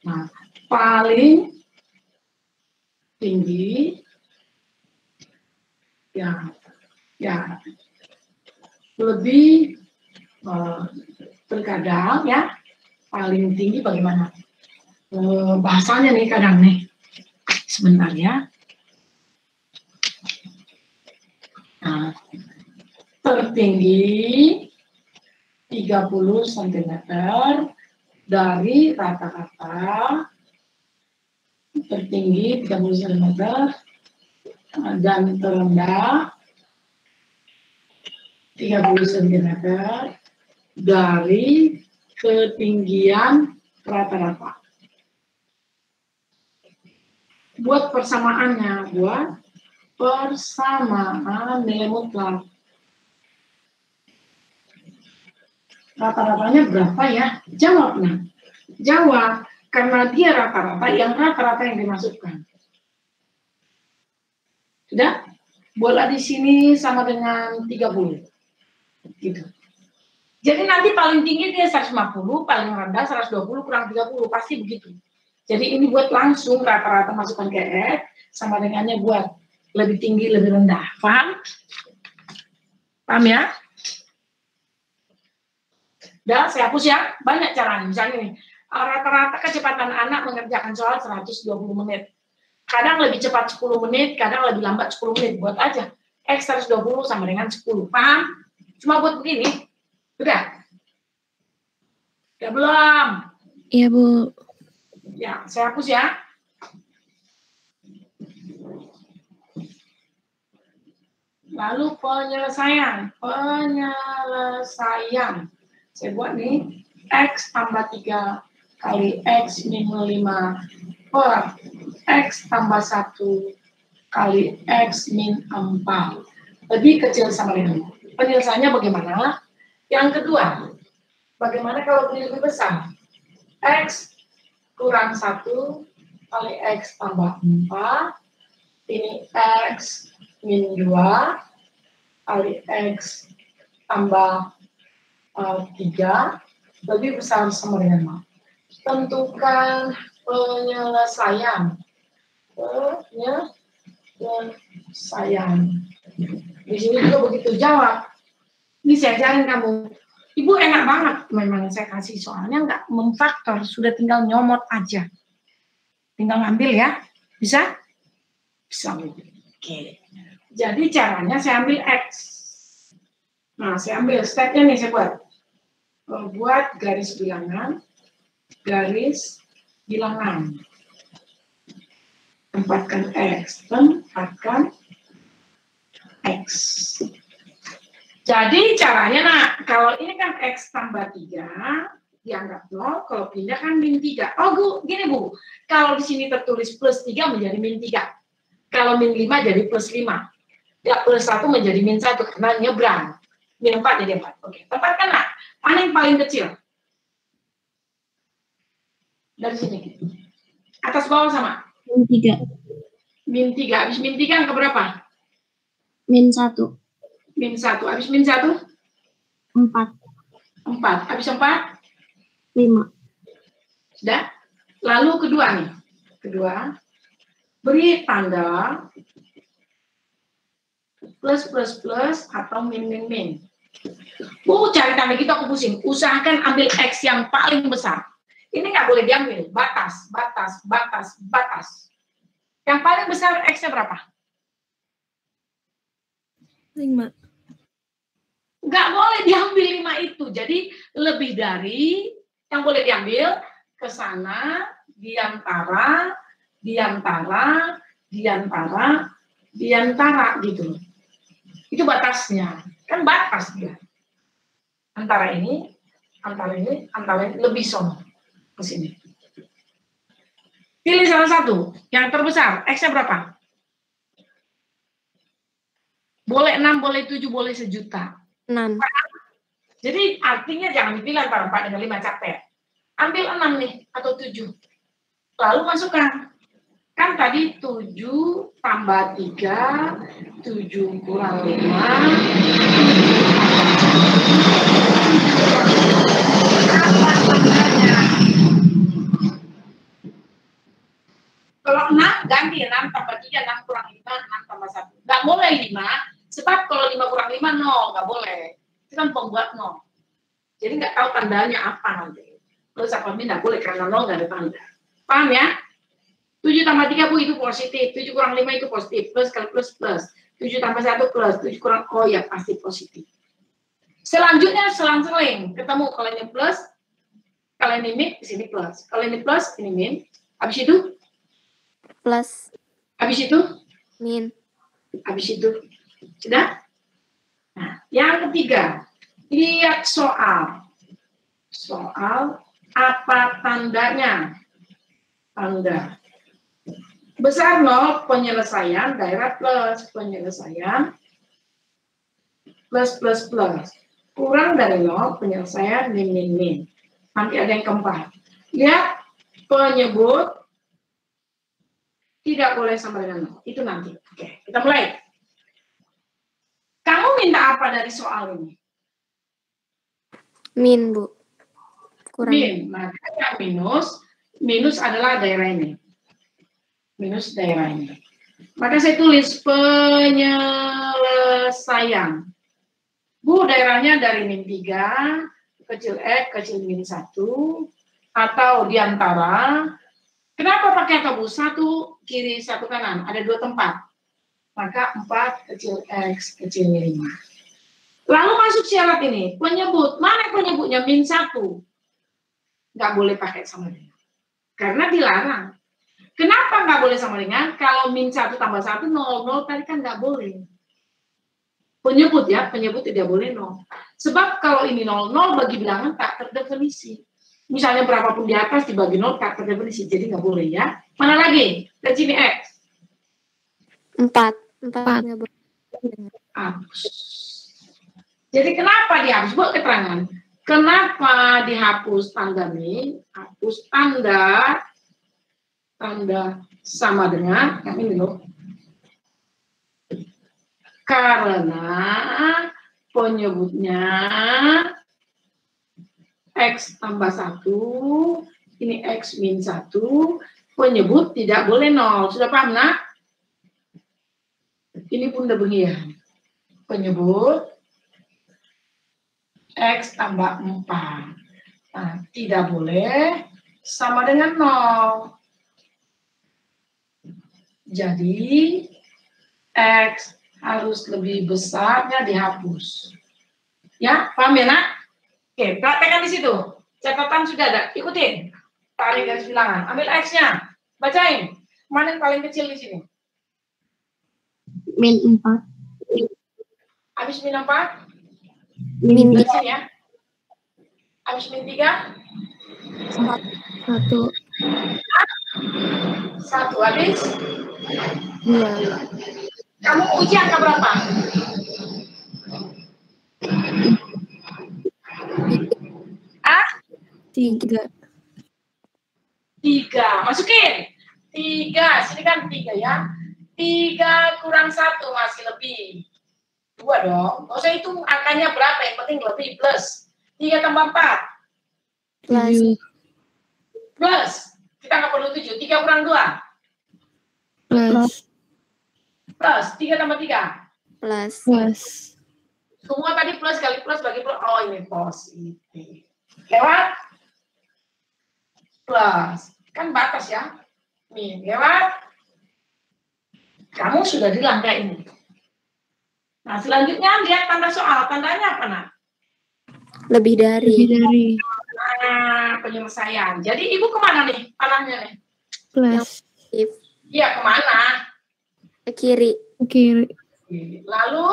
Nah, paling tinggi ya ya lebih uh, terkadang ya paling tinggi bagaimana? Uh, bahasanya nih kadang nih. Sebentar ya. Nah, tertinggi 30 cm dari rata-rata. Tertinggi 30 cm dan terendah 30 cm dari ketinggian rata-rata. Buat persamaannya, buat persamaan nilai mutlak. Rata-ratanya berapa ya? Jawab, nah. Jawab, karena dia rata-rata, yang rata-rata yang dimasukkan. Sudah? Bola di sini sama dengan 30. Gitu. Jadi nanti paling tinggi dia 150, paling rendah 120, kurang 30, pasti begitu. Jadi ini buat langsung rata-rata masukkan ke F, sama dengannya buat lebih tinggi, lebih rendah. Paham? Paham ya? Dan saya hapus ya, banyak caranya. Misalnya ini, rata-rata kecepatan anak mengerjakan soal 120 menit. Kadang lebih cepat 10 menit, kadang lebih lambat 10 menit. Buat aja. X 120 sama dengan 10. Paham? Cuma buat begini, sudah? Sudah belum? Iya, Bu. Ya, saya hapus ya. Lalu penyelesaian. Penyelesaian. Saya buat nih. X tambah 3 kali X min 5 per X tambah 1 kali X min 4. Lebih kecil sama dengan. Penyelesaiannya bagaimana? Yang kedua, bagaimana kalau ini lebih besar? X kurang 1 kali X tambah 4. Ini X min 2 kali X tambah uh, 3 lebih besar sama dengan 0. Tentukan penyelesaian. Penyelesaian. Di sini juga begitu jawab Ini saya ajarin kamu. Ibu enak banget memang saya kasih soalnya nggak memfaktor, sudah tinggal nyomot aja. Tinggal ngambil ya. Bisa? Bisa. Oke. Jadi caranya saya ambil X. Nah, saya ambil stepnya nih saya buat. Membuat garis bilangan, garis bilangan. Tempatkan X, tempatkan X. Jadi caranya, nah, kalau ini kan X tambah 3, dianggap 0, kalau pindah kan min 3. Oh, Bu, gini Bu, kalau di sini tertulis plus 3 menjadi min 3. Kalau min 5 jadi plus 5. Ya, plus 1 menjadi min 1, karena nyebrang. Min 4 jadi 4. Oke, tempatkanlah. Mana yang paling kecil? Dari sini. Atas bawah sama? Min tiga. Min 3. Habis min 3 angka berapa? Min satu. Min 1. Habis min 1? Empat. 4. Habis 4? Lima. Sudah? Lalu kedua nih. Kedua. Beri tanda plus plus plus atau min min min. Bu, cari tanda kita aku pusing. Usahakan ambil X yang paling besar. Ini nggak boleh diambil. Batas, batas, batas, batas. Yang paling besar X-nya berapa? Lima. nggak boleh diambil lima itu. Jadi lebih dari yang boleh diambil ke sana di antara di antara di antara di antara gitu. Itu batasnya. Kan batas dia. Antara ini, antara ini, antara ini lebih sono ke sini. Pilih salah satu yang terbesar. X-nya berapa? Boleh 6, boleh 7, boleh sejuta. Enam. Jadi artinya jangan dipilih antara 4 dengan 5 capek. Ambil 6 nih atau 7. Lalu masukkan. Kan tadi 7 tambah 3, 7 kurang 5, apa tandanya? Kalau 6 ganti 6 tambah 3, 6 kurang 5, 6 tambah 1. Nggak boleh 5, sebab kalau 5 kurang 5, 0. Nggak boleh. Itu kan pembuat 0. Jadi nggak tahu tandanya apa nanti. Terus apa nggak boleh karena 0 nggak ada tanda. Paham ya? 7 tambah 3 bu itu positif, 7 kurang 5 itu positif, plus kalau plus plus. 7 tambah 1 plus, 7 kurang, oh ya pasti positif. Selanjutnya selang-seling, ketemu kalau ini plus, kalau ini min, di sini plus. Kalau ini plus, ini min. Habis itu, Plus. habis itu, Min. habis itu. Sudah? Nah, yang ketiga, lihat soal. Soal apa tandanya? Tanda. Besar nol penyelesaian daerah plus penyelesaian plus plus plus. Kurang dari nol penyelesaian min min min. Nanti ada yang keempat. Lihat penyebut tidak boleh sama dengan nol. Itu nanti. Oke, kita mulai. Kamu minta apa dari soal ini? Min, Bu. Kurang. Min, makanya minus, minus adalah daerah ini. Minus daerah ini. Maka saya tulis penyelesaian. Bu, daerahnya dari min 3, kecil X, kecil min 1, atau di antara. Kenapa pakai atau Bu? Satu kiri, satu kanan. Ada dua tempat. Maka 4 kecil X, kecil min 5. Lalu masuk syarat ini, penyebut. Mana penyebutnya? Min 1 nggak boleh pakai sama dengan. Karena dilarang. Kenapa nggak boleh sama dengan? Kalau min 1 tambah 1, 0, 0 tadi kan nggak boleh. Penyebut ya, penyebut tidak boleh 0. Sebab kalau ini 0, 0 bagi bilangan tak terdefinisi. Misalnya berapapun di atas dibagi 0 tak terdefinisi, jadi nggak boleh ya. Mana lagi? Dan sini X. Empat. Empat. Hapus. Jadi kenapa dihapus? Buat keterangan. Kenapa dihapus tanda min? Hapus tanda tanda sama dengan yang ini loh. Karena penyebutnya X tambah satu, ini X min satu, penyebut tidak boleh nol. Sudah paham nak? Ini begini ya. Penyebut X tambah 4. Nah, tidak boleh sama dengan 0. Jadi, X harus lebih besarnya dihapus. Ya, paham ya nak? Oke, praktekkan di situ. Catatan sudah ada. Ikutin. Tarik garis bilangan. Ambil X-nya. Bacain. Mana yang paling kecil di sini? Min 4. Habis min 4? Min Di sini ya. Habis min 3? 1. Satu. Habis? 2. Kamu uji angka berapa? Ah? 3. Tiga. Masukin. Tiga. Sini kan tiga ya. Tiga kurang satu masih lebih. Dua dong. Nggak usah hitung angkanya berapa. Yang penting lebih plus. Tiga tambah empat. Plus. Plus. Kita nggak perlu tujuh. Tiga kurang dua. Plus. Plus. Tiga tambah tiga. Plus. Plus. Semua tadi plus kali plus bagi plus. Oh ini positif. Lewat. Plus. Kan batas ya. Nih, lewat. Kamu sudah di langkah ini. Nah, selanjutnya lihat tanda soal. Tandanya apa, nak? Lebih dari. Lebih dari. Nah, penyelesaian. Jadi ibu ke mana nih panahnya nih? Plus. Iya, ke mana? Ke kiri. Ke kiri. Lalu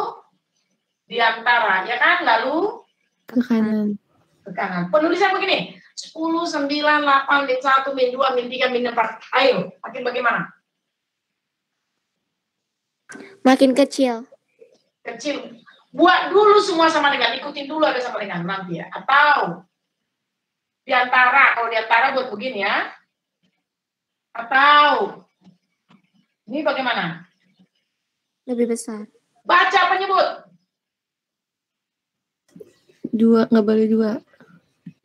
di antara, ya kan? Lalu Ke kanan. ke kanan. Penulisan begini. 10, 9, 8, min 1, min 2, min 3, min 4. Ayo, makin bagaimana? Makin kecil. Kecil. Buat dulu semua sama dengan, ikutin dulu ada sama dengan nanti ya. Atau di antara, kalau di antara buat begini ya. Atau ini bagaimana? Lebih besar. Baca penyebut. Dua. Nggak boleh dua.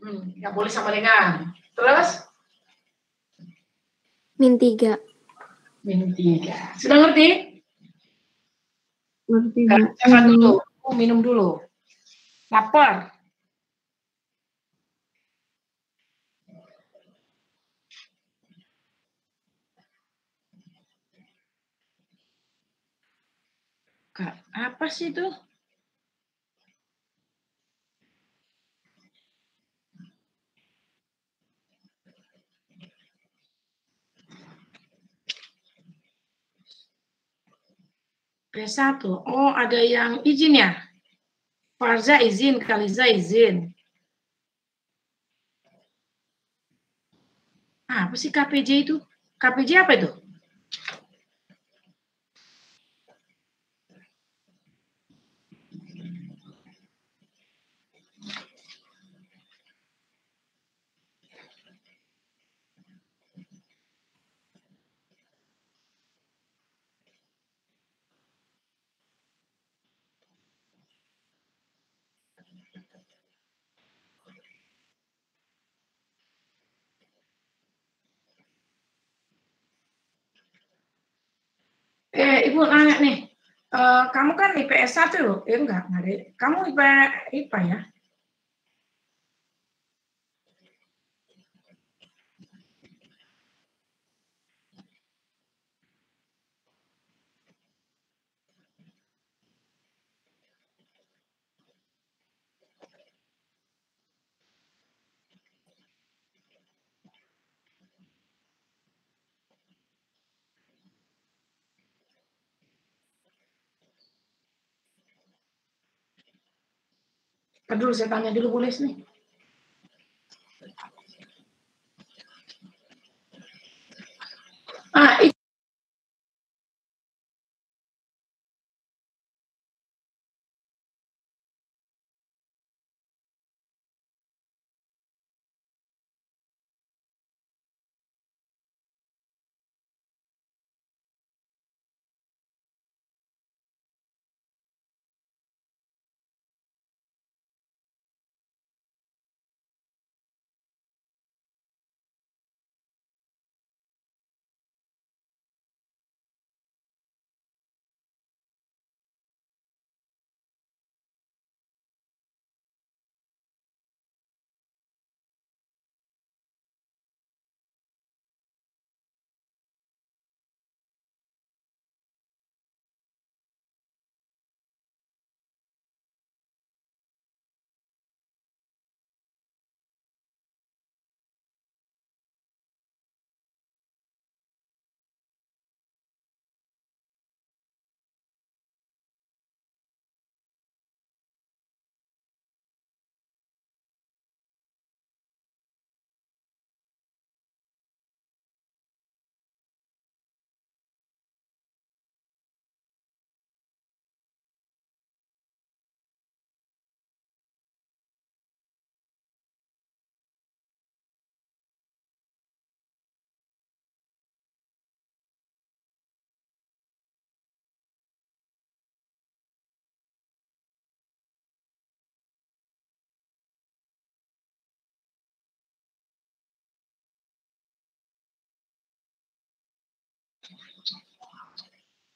Hmm, nggak boleh sama dengan. Terus Min 3. min 3. Sudah ngerti? Ngerti. Jangan dulu. Minum dulu. Lapar. Apa sih itu? P1. Oh, ada yang izin ya? Farza izin, Kaliza izin. Ah, apa sih KPJ itu? KPJ apa itu? Eh, Ibu nanya nih. Eh, kamu kan IPS 1 loh. Eh, enggak, enggak. Kamu IPA, IPA ya? Ntar dulu saya tanya dulu boleh nih. Ah,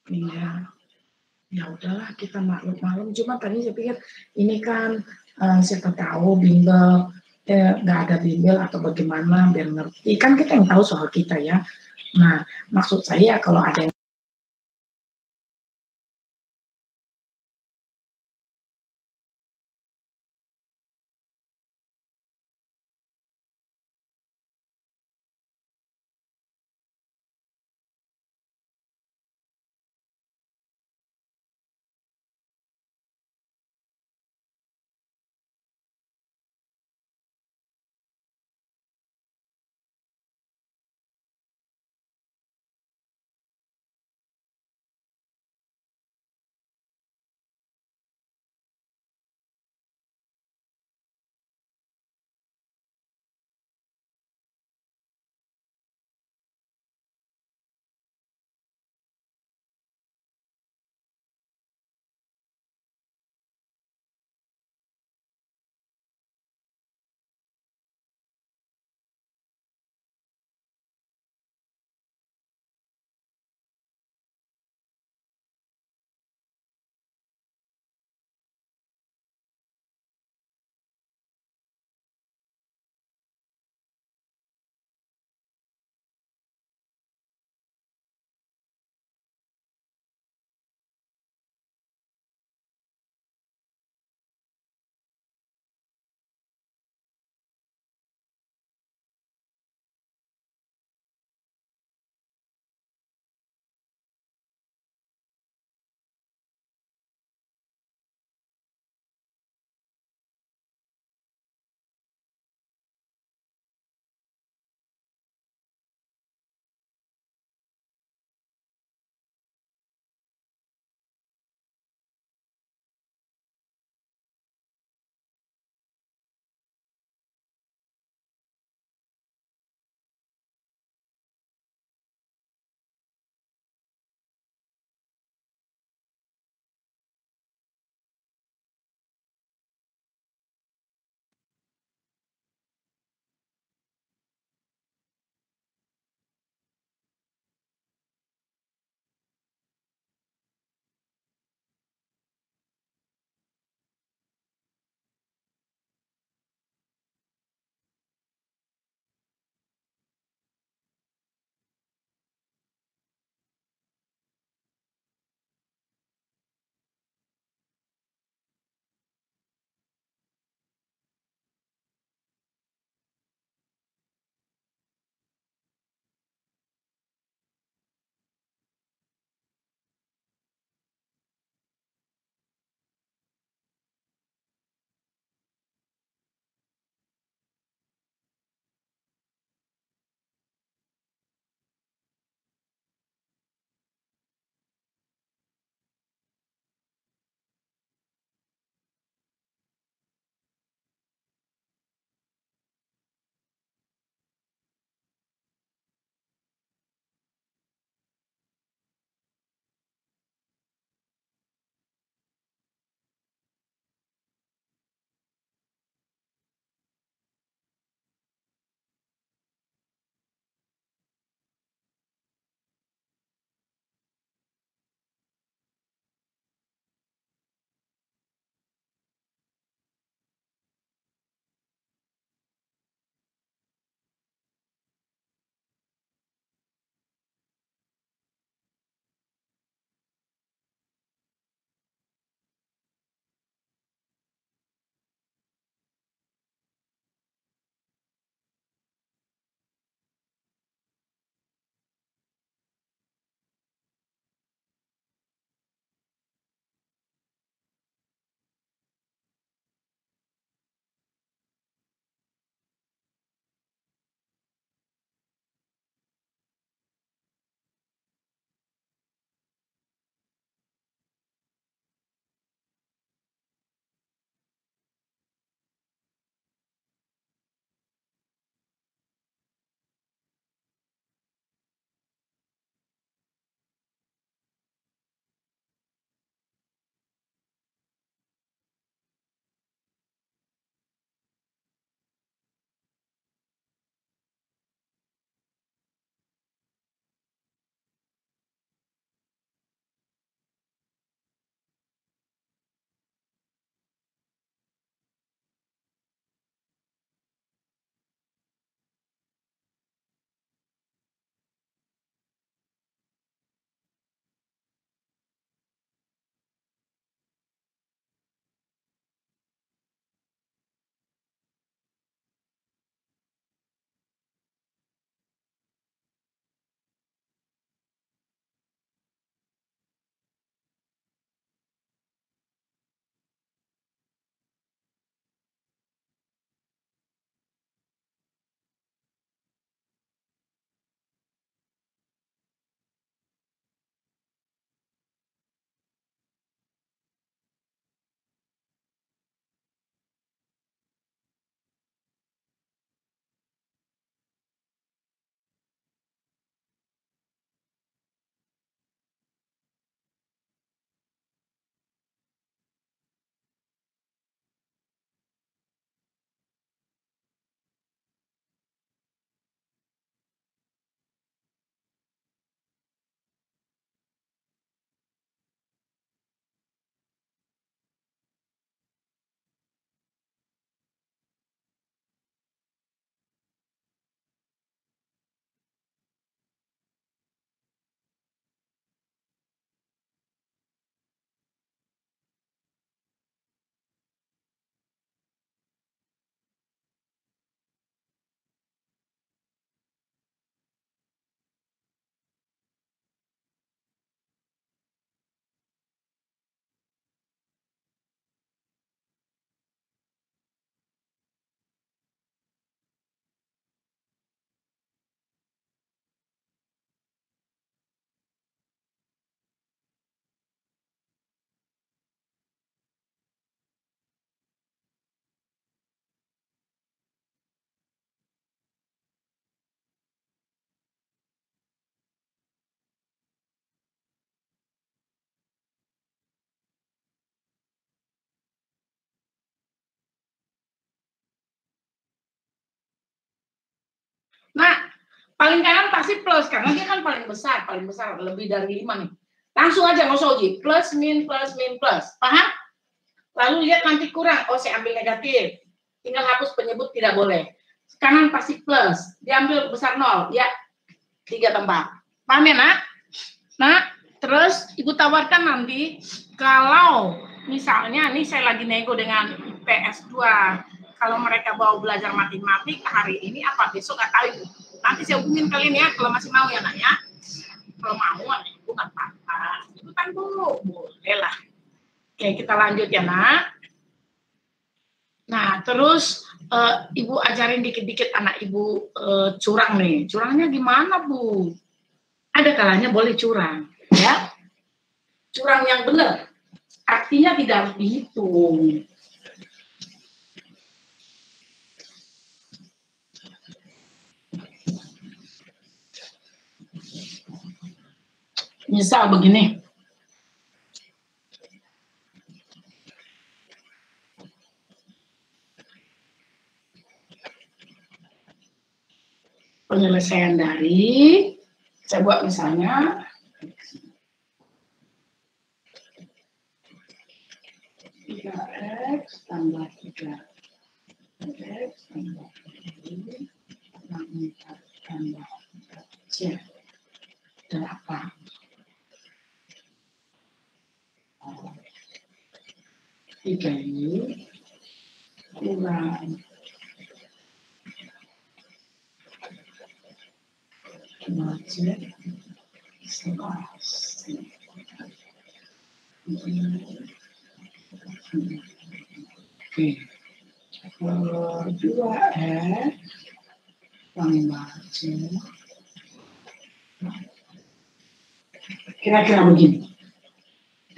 iya. Ya udahlah kita maklum maklum cuma tadi saya pikir ini kan eh, siapa tahu bimbel eh, nggak ada bimbel atau bagaimana biar ngerti. Kan kita yang tahu soal kita ya. Nah maksud saya kalau ada yang pasti plus karena dia kan paling besar, paling besar lebih dari lima nih. Langsung aja nggak usah uji, plus min plus min plus, paham? Lalu lihat nanti kurang, oh saya ambil negatif, tinggal hapus penyebut tidak boleh. Kanan pasti plus, diambil besar nol, ya tiga tempat. Paham ya nak? Nah, terus ibu tawarkan nanti kalau misalnya nih saya lagi nego dengan PS2 kalau mereka mau belajar matematik hari ini apa besok nggak tahu nanti saya hubungin kalian ya kalau masih mau ya nak ya. Kalau mau ibu nggak apa-apa. Kan dulu boleh lah. Oke kita lanjut ya nak. Nah terus eh, ibu ajarin dikit-dikit anak ibu eh, curang nih. Curangnya gimana bu? Ada kalanya boleh curang ya. Curang yang benar. Artinya tidak dihitung misal begini. Penyelesaian dari saya buat misalnya. tiga x tambah tiga x tambah tiga tambah empat c tiga ini kurang c sebelas Oke. Kalau dua X tambah C. Kira-kira begini.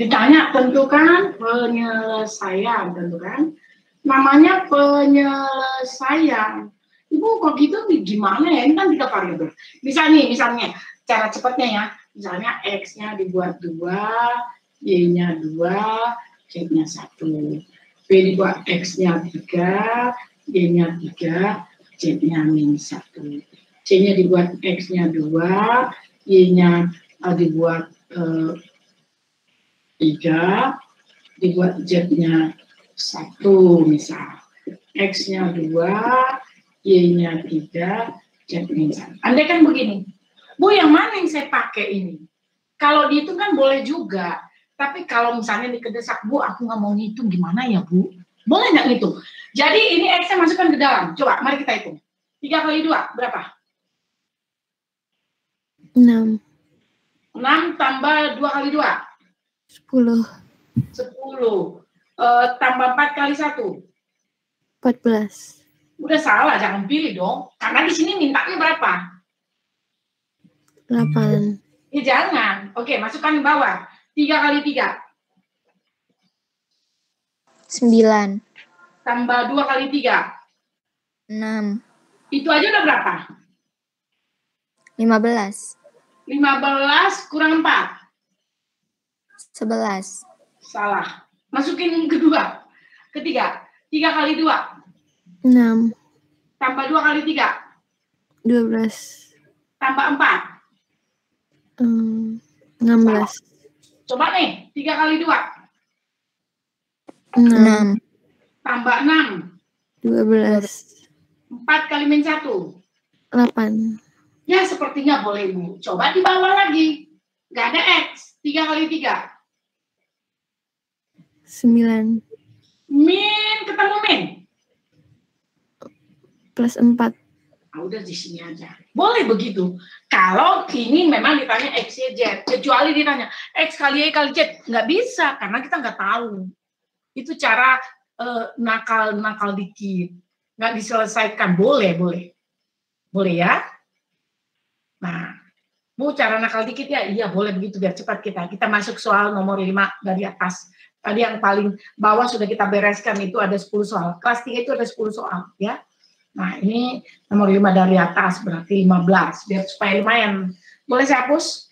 Ditanya tentukan penyelesaian, tentukan. Namanya penyelesaian. Ibu kok gitu nih, gimana ya? Ini kan tiga variabel. Misalnya, misalnya cara cepatnya ya. Misalnya X-nya dibuat dua, Y-nya dua, Z-nya satu. B dibuat X-nya tiga, Y-nya tiga, Z-nya min satu. C-nya dibuat X-nya dua, Y-nya uh, dibuat uh, tiga, dibuat Z-nya satu misal. X-nya dua, Y-nya tiga, Z-nya satu. Andai kan begini, Bu yang mana yang saya pakai ini? Kalau dihitung kan boleh juga, tapi kalau misalnya dikedesak, Bu, aku nggak mau ngitung, gimana ya, Bu? Boleh nggak ngitung? Jadi ini X saya masukkan ke dalam. Coba, mari kita hitung. 3 kali 2, berapa? 6, 6 tambah 2 kali 2, 10, 10. Eh, tambah 4 kali 1. 14, Udah salah, jangan pilih dong. Karena di sini mintanya berapa? 8, Ya jangan. Oke, masukkan di bawah. 3 kali 3, sembilan, tambah 2 kali 3. enam, Itu aja udah berapa? lima belas, 15 kurang 4. Sebelas, Salah. Masukin kedua. Ketiga. 3 kali 2. 6, Tambah 2 kali 3. 12, Tambah 4. em, 16, Coba nih. 3 kali 2. 6, enam, Tambah 6. 12, 4 kali min 1. 8, Ya sepertinya boleh Bu. Coba di bawah lagi. Gak ada X. 3 kali 3. 9, Min ketemu min. plus 4, Ah, udah di sini aja. Boleh begitu. Kalau ini memang ditanya X, Y, Z. Kecuali ditanya X kali Y kali Z. Nggak bisa, karena kita nggak tahu. Itu cara nakal-nakal dikit. Nggak diselesaikan. Boleh, boleh. Boleh ya? Nah, Bu cara nakal dikit ya? Iya, boleh begitu. Biar cepat kita. Kita masuk soal nomor 5 dari atas. Tadi yang paling bawah sudah kita bereskan itu ada 10 soal. Kelas 3 itu ada 10 soal. ya. Nah, ini nomor 5 dari atas, berarti 15. Biar supaya lumayan. Boleh saya hapus?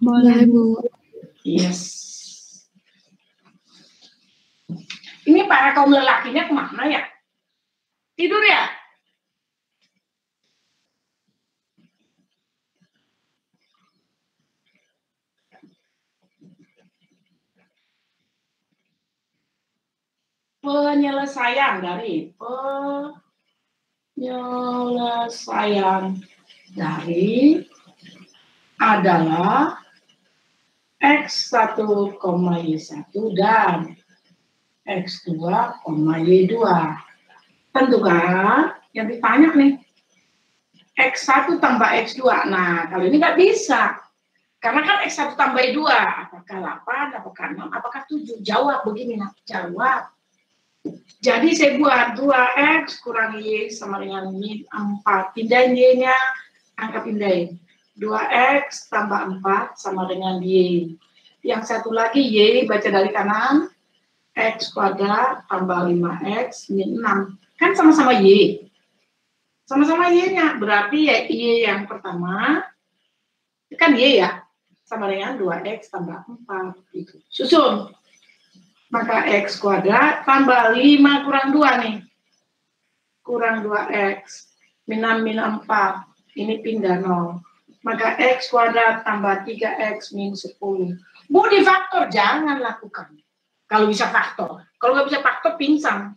boleh Bu. Yes. Ini para kaum lelakinya ke mana ya? Tidur ya? Penyelesaian dari penyelesaian dari adalah X1, Y1 dan X2, Y2. Tentukan yang ditanya nih, X1 tambah X2. Nah, kalau ini nggak bisa. Karena kan X1 tambah 2, apakah 8, apakah 6, apakah 7? Jawab begini, nah, jawab. Jadi saya buat 2X kurang Y sama dengan min 4. Pindahin Y-nya, angka pindahin. 2X tambah 4 sama dengan Y. Yang satu lagi Y, baca dari kanan. X kuadrat tambah 5X min 6. Kan sama-sama Y. Sama-sama Y-nya. Berarti ya Y yang pertama, kan Y ya. Sama dengan 2X tambah 4. Gitu. Susun. Maka X kuadrat tambah 5 kurang 2 nih. Kurang 2X. Min 6 min 4. Ini pindah 0 maka X kuadrat tambah 3X min 10. Bu di faktor, jangan lakukan. Kalau bisa faktor. Kalau nggak bisa faktor, pingsan.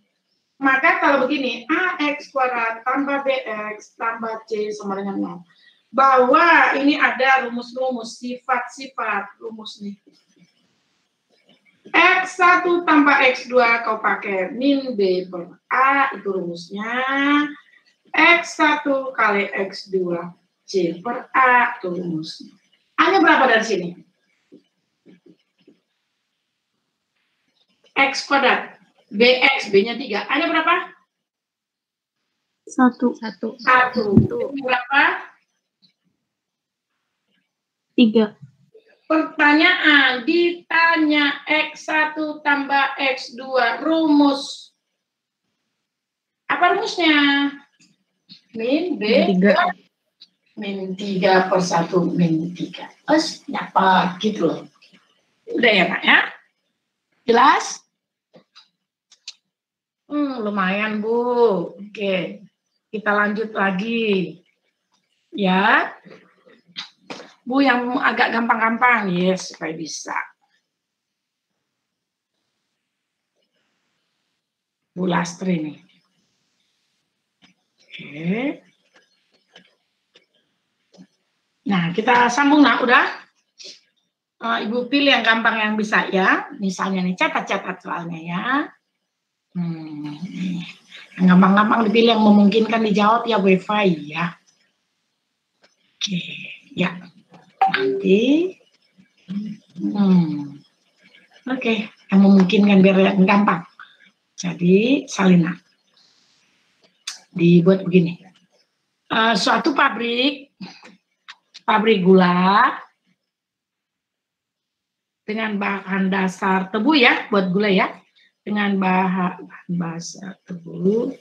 Maka kalau begini, AX kuadrat tambah BX tambah C sama dengan 0. Bahwa ini ada rumus-rumus, sifat-sifat rumus nih. X1 tambah X2 kau pakai min B per A, itu rumusnya. X1 kali X2 C per A itu rumusnya. A-nya berapa dari sini? X kuadrat. BX, B-nya 3. A-nya berapa? Satu. Satu. 1. Berapa? Tiga. Pertanyaan, ditanya X1 tambah X2, rumus. Apa rumusnya? Min B Tiga. min 3 per 1 min 3. Terus dapat gitu loh. Udah ya Pak ya? Jelas? Hmm, lumayan Bu. Oke, kita lanjut lagi. Ya. Bu yang agak gampang-gampang, yes, supaya bisa. Bu Lastri nih. Oke. Nah, kita sambung nah, udah. Eh, Ibu pilih yang gampang yang bisa ya. Misalnya nih, catat-catat soalnya ya. Hmm. Gampang-gampang dipilih yang memungkinkan dijawab ya wifi ya. Oke, ya. Nanti. Hmm. Oke, yang memungkinkan biar gampang. Jadi, salina. Dibuat begini. Eh, suatu pabrik pabrik gula dengan bahan dasar tebu ya buat gula ya dengan bahan dasar tebu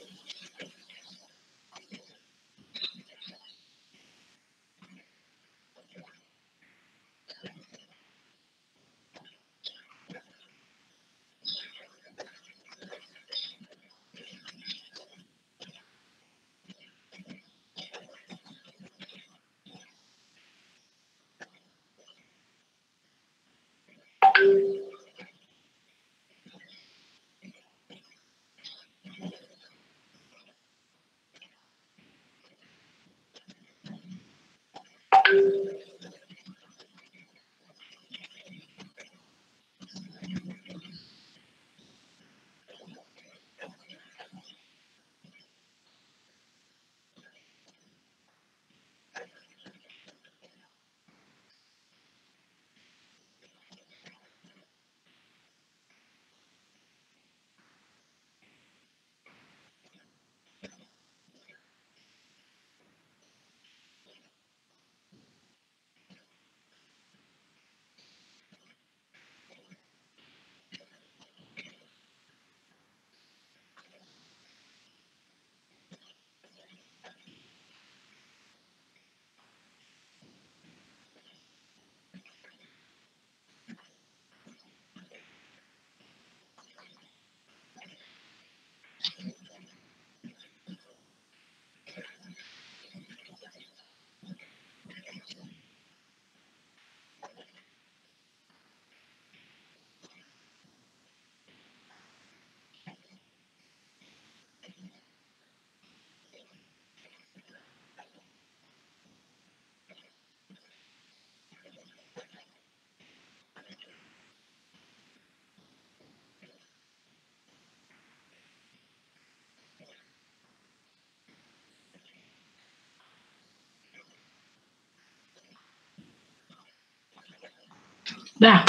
Dah,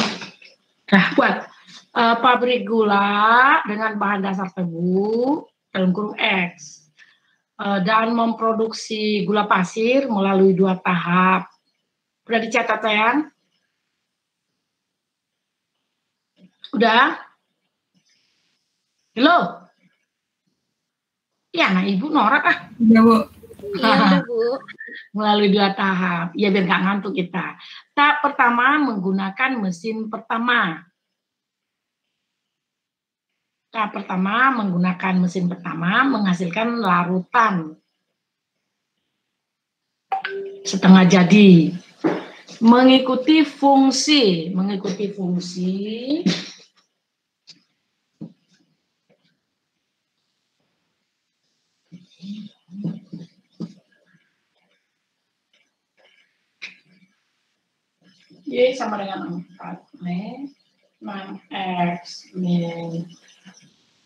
dah buat eh, pabrik gula dengan bahan dasar tebu dalam kurung X Eh, dan memproduksi gula pasir melalui dua tahap. Sudah dicatat sayang? Udah? Halo? Ya, nah ibu norak ah. Udah, Bu. Iya udah Bu. melalui dua tahap. Ya biar nggak ngantuk kita. Tahap pertama menggunakan mesin pertama. Tahap pertama menggunakan mesin pertama menghasilkan larutan setengah jadi. Mengikuti fungsi, mengikuti fungsi Y sama dengan 4 min 6X min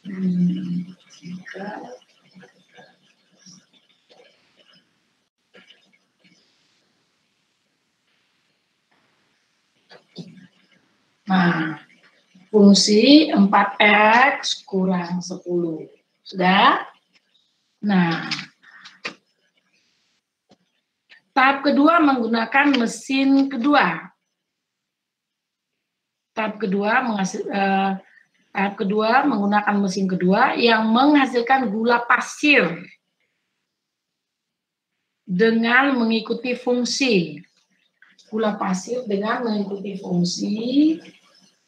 hmm. Nah, fungsi 4X kurang 10. Sudah? Nah, tahap kedua menggunakan mesin kedua. Tahap kedua menghasil, eh, tahap kedua menggunakan mesin kedua yang menghasilkan gula pasir dengan mengikuti fungsi. Gula pasir dengan mengikuti fungsi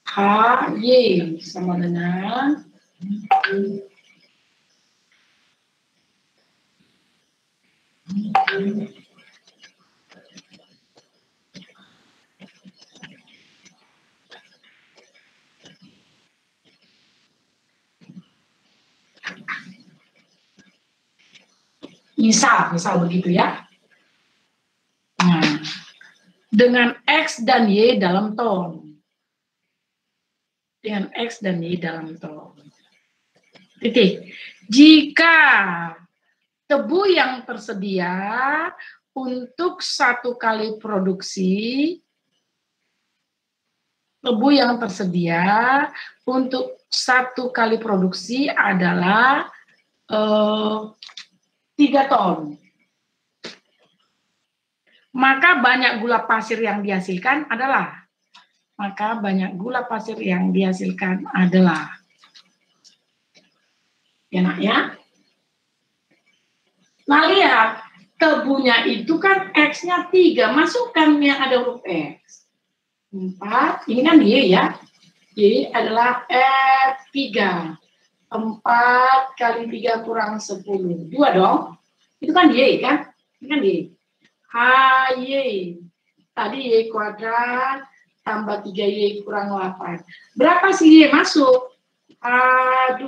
HY sama dengan misal, misal begitu ya. Nah, dengan X dan Y dalam ton. Dengan X dan Y dalam ton. Titik. Jika tebu yang tersedia untuk satu kali produksi, tebu yang tersedia untuk satu kali produksi adalah eh, 3 ton. Maka banyak gula pasir yang dihasilkan adalah maka banyak gula pasir yang dihasilkan adalah. Ya nak ya? Nah lihat tebunya itu kan X-nya 3 masukkan yang ada huruf X. 4 ini kan Y ya? Y adalah F3 4 kali 3 kurang 10 2 dong itu kan Y kan ini kan Y HY. Tadi Y kuadrat tambah 3Y kurang 8. Berapa sih Y masuk? A2.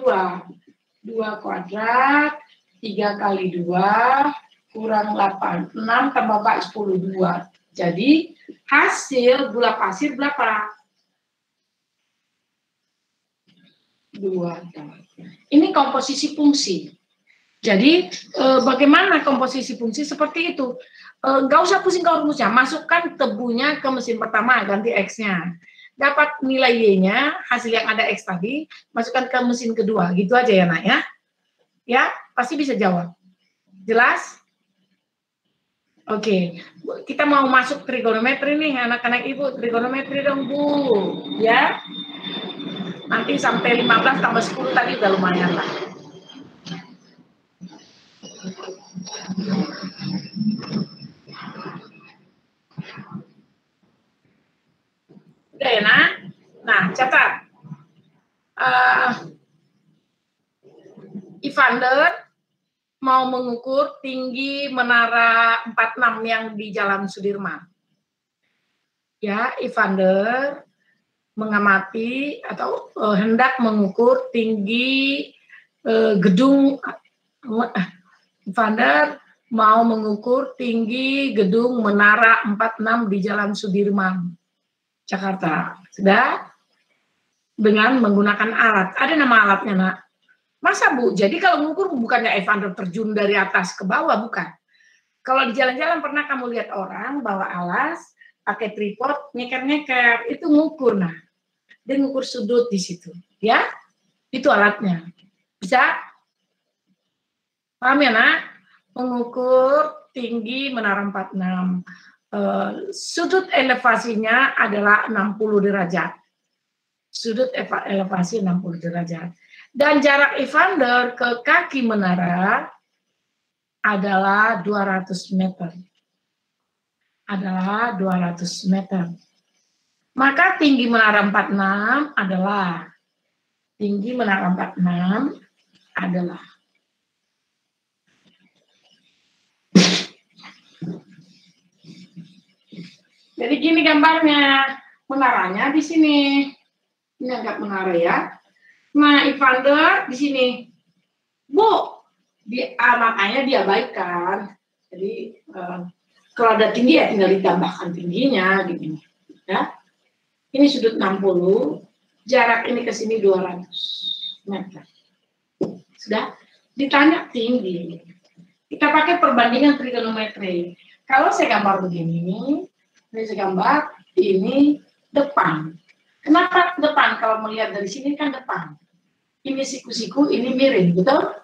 2 kuadrat, 3 kali 2, kurang 8. 6 tambah 4, 10, 2. Jadi hasil gula pasir berapa? 2 ton. Ini komposisi fungsi. Jadi eh, bagaimana komposisi fungsi seperti itu? Eh, nggak usah pusing rumusnya, masukkan tebunya ke mesin pertama, ganti X-nya. Dapat nilai Y-nya, hasil yang ada X tadi, masukkan ke mesin kedua. Gitu aja ya, nak ya. Ya, pasti bisa jawab. Jelas? Oke, kita mau masuk trigonometri nih, anak-anak ibu. Trigonometri dong, Bu. Ya. Nanti sampai 15 tambah 10 tadi udah lumayan lah. Udah ya, nak? Nah, catat. Uh, Evander mau mengukur tinggi menara 46 yang di Jalan Sudirman. Ya, Evander mengamati atau uh, hendak mengukur tinggi uh, gedung uh, Evander mau mengukur tinggi gedung menara 46 di Jalan Sudirman. Jakarta. Sudah? Dengan menggunakan alat. Ada nama alatnya, nak? Masa, Bu? Jadi kalau mengukur bukannya Evander terjun dari atas ke bawah, bukan. Kalau di jalan-jalan pernah kamu lihat orang bawa alas, pakai tripod, nyeker-nyeker, itu ngukur nah. Dia ngukur sudut di situ, ya. Itu alatnya. Bisa? Paham ya, Nak? Mengukur tinggi menara 46. Eh, sudut elevasinya adalah 60 derajat. Sudut eva- elevasi 60 derajat. Dan jarak Evander ke kaki menara adalah 200 meter. Adalah 200 meter. Maka tinggi menara 46 adalah tinggi menara 46 adalah Jadi gini gambarnya. Menaranya di sini. Ini agak menara ya. Nah, Evander di sini. Bu, di, ah, makanya diabaikan. Jadi eh, kalau ada tinggi ya tinggal ditambahkan tingginya gini. Ya. Ini sudut 60, jarak ini ke sini 200 meter. Sudah ditanya tinggi. Kita pakai perbandingan trigonometri. Kalau saya gambar begini, ini saya gambar ini depan. Kenapa depan? Kalau melihat dari sini kan depan. Ini siku-siku, ini miring, betul?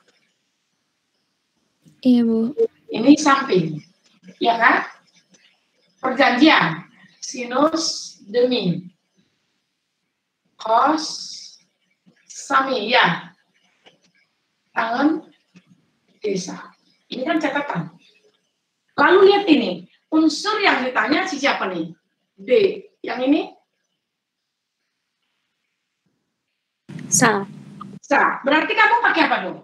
Iya, Bu. Ini samping. Ya kan? Perjanjian. Sinus demi. Cos sami. Ya. Tangan desa. Ini kan catatan. Lalu lihat ini. Unsur yang ditanya si siapa nih? D. Yang ini? Sa. Sa. Berarti kamu pakai apa dong?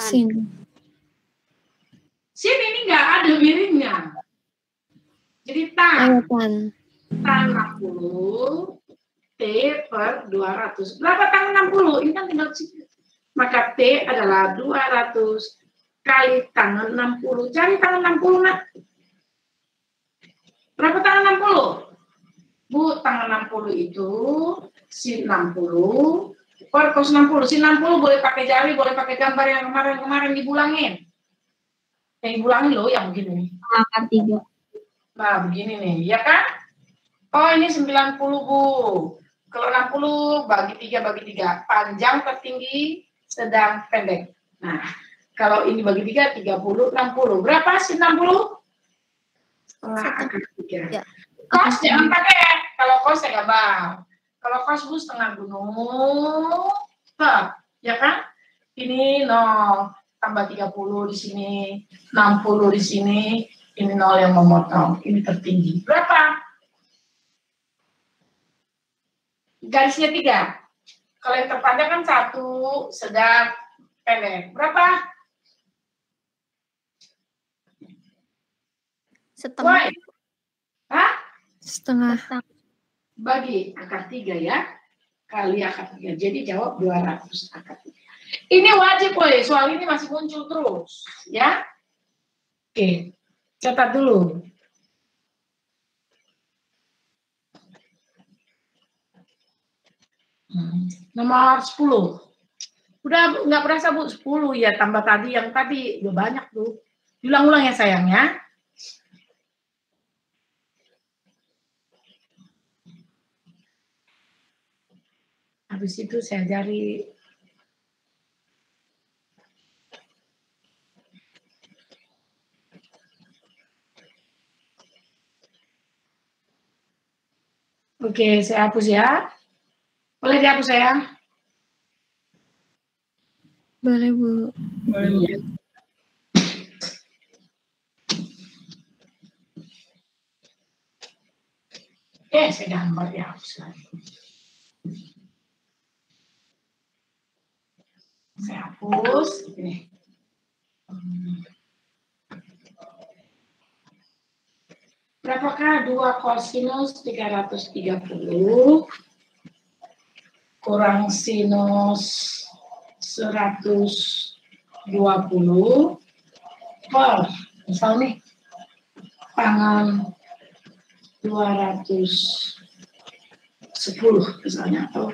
Sin. Sin ini nggak ada miringnya. Jadi Tan. tan 60 T per 200. Berapa tangan 60? Ini kan tinggal sini. Maka T adalah 200 kali tangan 60. Cari tangan 60, nak. Berapa tangan 60? Bu, tangan 60 itu sin 60 per cos 60. Sin 60 boleh pakai jari, boleh pakai gambar yang kemarin-kemarin dibulangin. Yang dibulangin loh, yang begini. Angkat tiga. Nah, begini nih, ya kan? Oh, ini 90, Bu. Kalau 60 bagi 3 bagi 3. Panjang tertinggi, sedang pendek. Nah, kalau ini bagi 3, 30, 60. Berapa sih 60? Setengah akar 3. Ya. Kos jangan pakai. Kalau kos saya gambar. Kalau kos Bu setengah gunung. Tetap, ya kan? Ini 0 tambah 30 di sini, 60 di sini, ini nol yang memotong, ini tertinggi. Berapa? Garisnya tiga. Kalau yang terpanjang kan satu, sedang, pendek. Berapa? Setengah. Why? Hah? Setengah. Bagi akar tiga ya. Kali akar tiga. Jadi jawab 200 akar tiga. Ini wajib, woy. Soal ini masih muncul terus. Ya. Oke. Catat dulu. Nomor 10. Udah nggak berasa Bu 10 ya tambah tadi yang tadi udah banyak tuh. Diulang-ulang ya sayang ya. Habis itu saya cari Oke, saya hapus ya. Boleh dihapus saya? Boleh, Bu. Boleh. Oke, saya gambar dihapus lagi. Saya hapus. Ini. Berapakah 2 kosinus 330 kurang sinus 120 per misal nih tangan 210 misalnya atau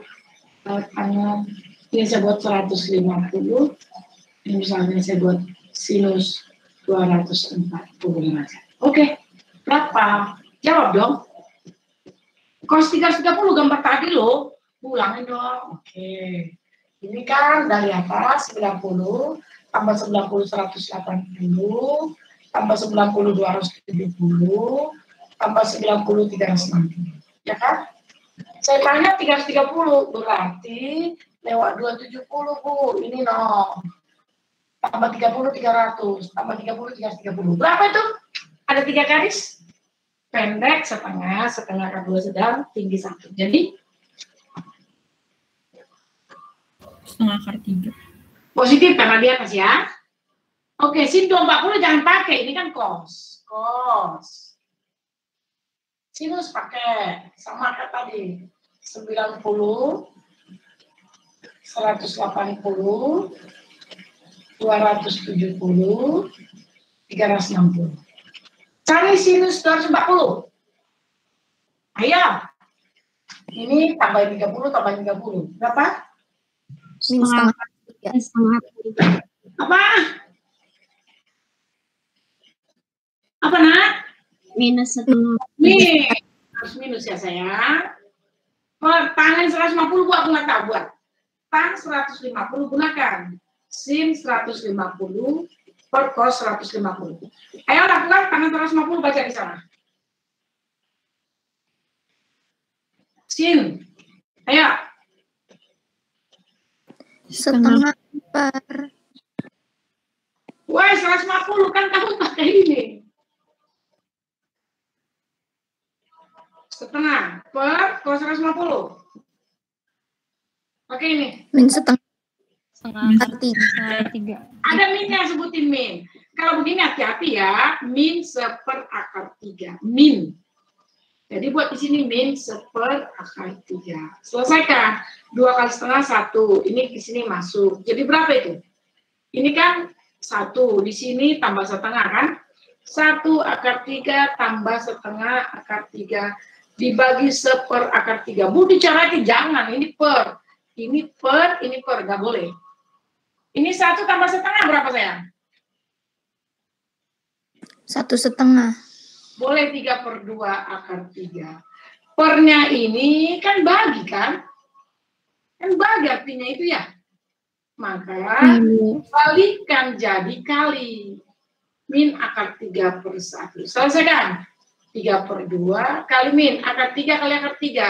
eh, tangan ini saya buat 150 ini misalnya saya buat sinus 240 aja. Oke, Berapa? Jawab dong. Cos 330 gambar tadi loh. Ulangin dong. Oke. Ini kan dari atas 90, tambah 90 180, tambah 90 270, tambah 90 360. Ya kan? Saya tanya 330, berarti lewat 270, Bu. Ini no. Tambah 30, 300. Tambah 30, 330. Berapa itu? Ada tiga garis? Pendek, setengah, setengah kedua sedang, tinggi satu. Jadi, Setengah akar tiga. positif karena di atas ya. Oke, sin 240 jangan pakai. Ini kan cos. Cos. Sinus pakai. Sama kayak tadi. 90, 180, 270, 360. Cari sinus 240. Ayo. Ini tambah 30, tambah 30. Berapa? Min setengah tiga. Setengah Apa? Apa, nak? minus setengah. Nih, harus minus ya, sayang. Oh, tangan 150 buat aku nggak tahu buat. Tang 150 gunakan. Sin 150 per cos 150. Ayo lakukan tangan 150 baca di sana. Sin. Ayo. Setengah per Woi, 150 kan kamu pakai ini. Setengah per cos 150. Oke ini. min setengah Setengah akar tiga. tiga. Ada minnya sebutin min. Kalau begini hati-hati ya, min seper akar tiga. Min. Jadi buat di sini min seper akar tiga. Selesaikan. Dua kali setengah satu. Ini di sini masuk. Jadi berapa itu? Ini kan satu. Di sini tambah setengah kan? Satu akar tiga tambah setengah akar tiga dibagi seper akar tiga. Bu dicaranya jangan. Ini per. Ini per, ini per. Gak boleh. Ini satu tambah setengah berapa sayang? Satu setengah. Boleh tiga per dua akar tiga. Pernya ini kan bagi kan? Kan bagi artinya itu ya. Maka balikan jadi kali. Min akar tiga per satu. Selesaikan. Tiga per dua kali min. Akar tiga kali akar tiga.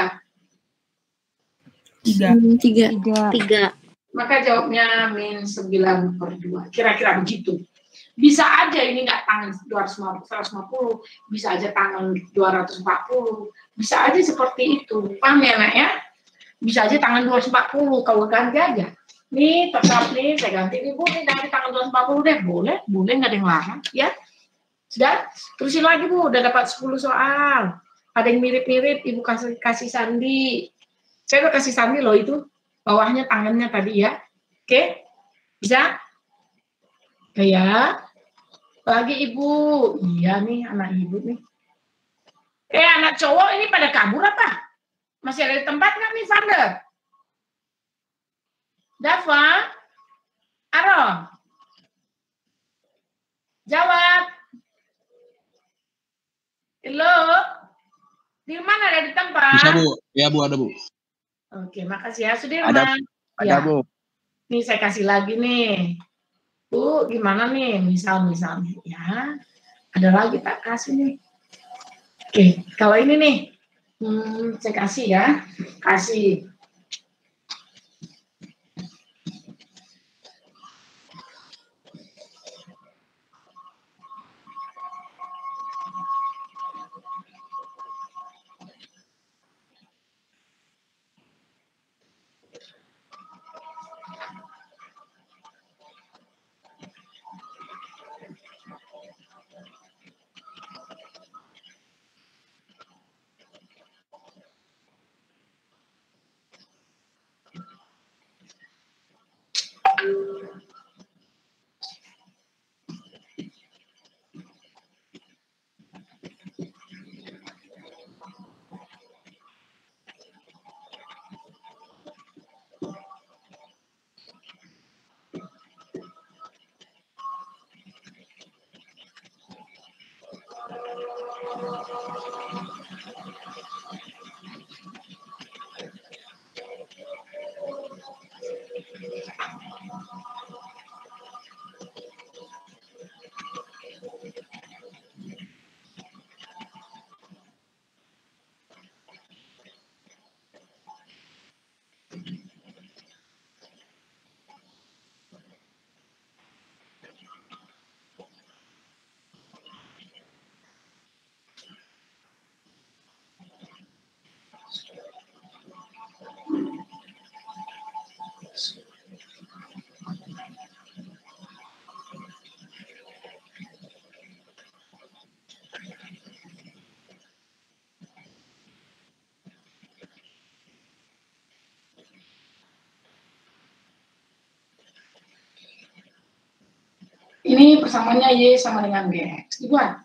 Tiga. Hmm, tiga. Tiga. Tiga. Maka jawabnya min 9 per 2. Kira-kira begitu. Bisa aja ini nggak tangan 250, 150, bisa aja tangan 240, bisa aja seperti itu. Paham ya nak ya? Bisa aja tangan 240, kalau ganti aja. Nih, tetap nih, saya ganti nih, Bu, nih dari tangan 240 deh. Boleh, boleh, nggak ada yang larang. Ya, sudah, terusin lagi Bu, udah dapat 10 soal. Ada yang mirip-mirip, Ibu kasih, kasih sandi. Saya udah kasih sandi loh itu, bawahnya tangannya tadi ya. Oke, bisa? Kayak lagi ibu, iya nih anak ibu nih. Eh anak cowok ini pada kabur apa? Masih ada di tempat nggak nih Vander? Dava, Aaron, jawab. Halo, di mana ada di tempat? Bisa Bu? Ya Bu ada Bu. Oke, makasih ya Sudirman. Ada, Ada Ya. Bu. Nih saya kasih lagi nih. Bu, gimana nih? Misal-misal nih, ya. Ada lagi tak kasih nih. Oke, kalau ini nih. Hmm, saya kasih ya. Kasih. Ini persamaannya Y sama dengan GX. Dibuat.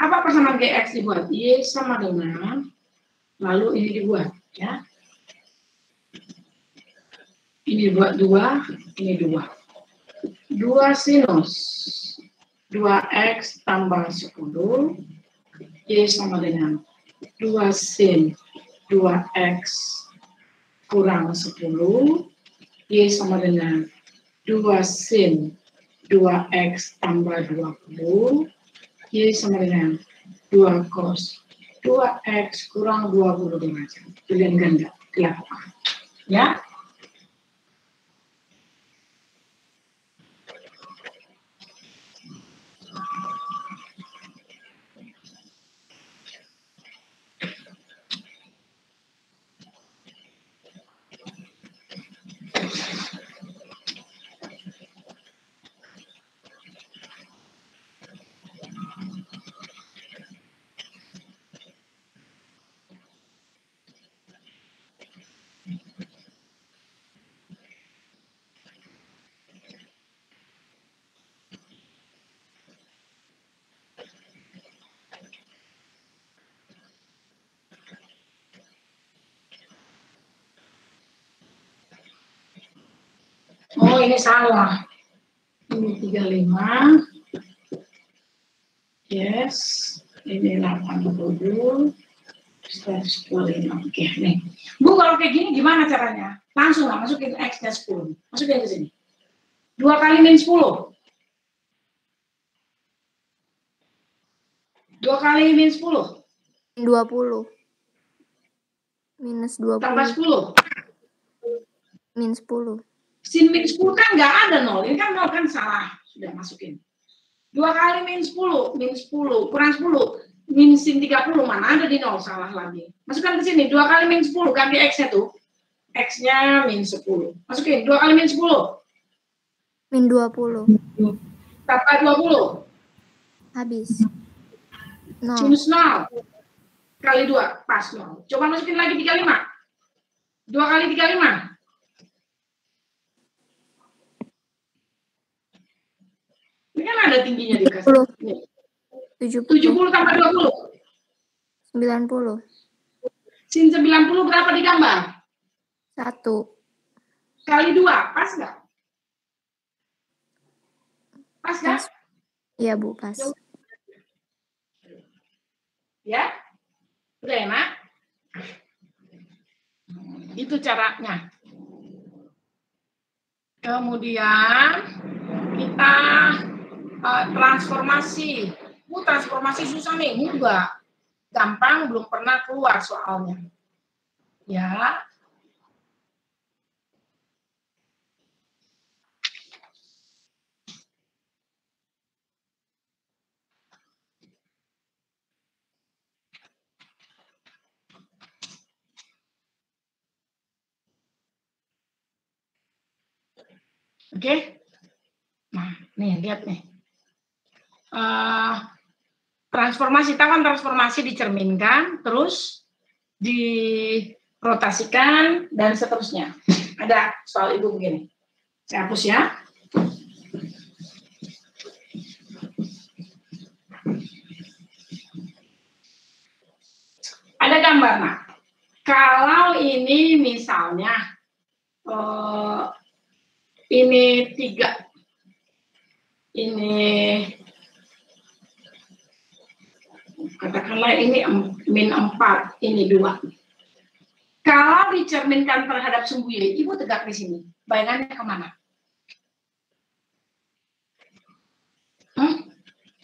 Apa persamaan GX dibuat? Y sama dengan, lalu ini dibuat. ya. Ini dibuat dua, ini dua. Dua sinus 2X tambah 10, Y sama dengan 2 sin 2X kurang 10, Y sama dengan 2 sin 2x tambah 20, Y sama dengan 2 cos 2x kurang 20 derajat. Pilihan ganda dilakukan. Ya. Oh, ini salah. Ini 35. Yes. Ini 87. 125. Oke, nih. Bu, kalau kayak gini gimana caranya? Langsung lah, masukin X-nya 10. Masukin ke sini. Dua kali min 10. Dua kali min 10. 20. Minus 20. Tambah 10. Min 10. Sin min 10 kan nggak ada nol. Ini kan nol kan salah. Sudah masukin. Dua kali min 10. Min 10. Kurang 10. Min sin 30. Mana ada di nol. Salah lagi. Masukkan ke sini. Dua kali min 10. Ganti X-nya tuh. X-nya min 10. Masukin. Dua kali min 10. Min 20. Tambah 20. Habis. No. Minus 0. Kali 2. Pas 0. Coba masukin lagi 35. Dua kali 35. Ini kan ada tingginya di kasih. 70. Nih. 70. 70 tambah 20. 90. Sin 90 berapa digambar? 1. Kali 2. Pas nggak? Pas nggak? Iya, Bu, pas. Ya? Udah enak? Itu caranya. Kemudian kita eh, transformasi. Uh, transformasi susah nih, enggak. Gampang, belum pernah keluar soalnya. Ya. Oke. Nah, nih lihat nih. Eh, transformasi tahu kan transformasi dicerminkan, terus dirotasikan dan seterusnya. Ada soal ibu begini. Saya hapus ya. Ada gambar nak. Kalau ini misalnya eh, ini tiga ini Katakanlah ini min 4, ini 2. Kalau dicerminkan terhadap sumbu Y, Ibu tegak di sini. Bayangannya ke mana? Hmm?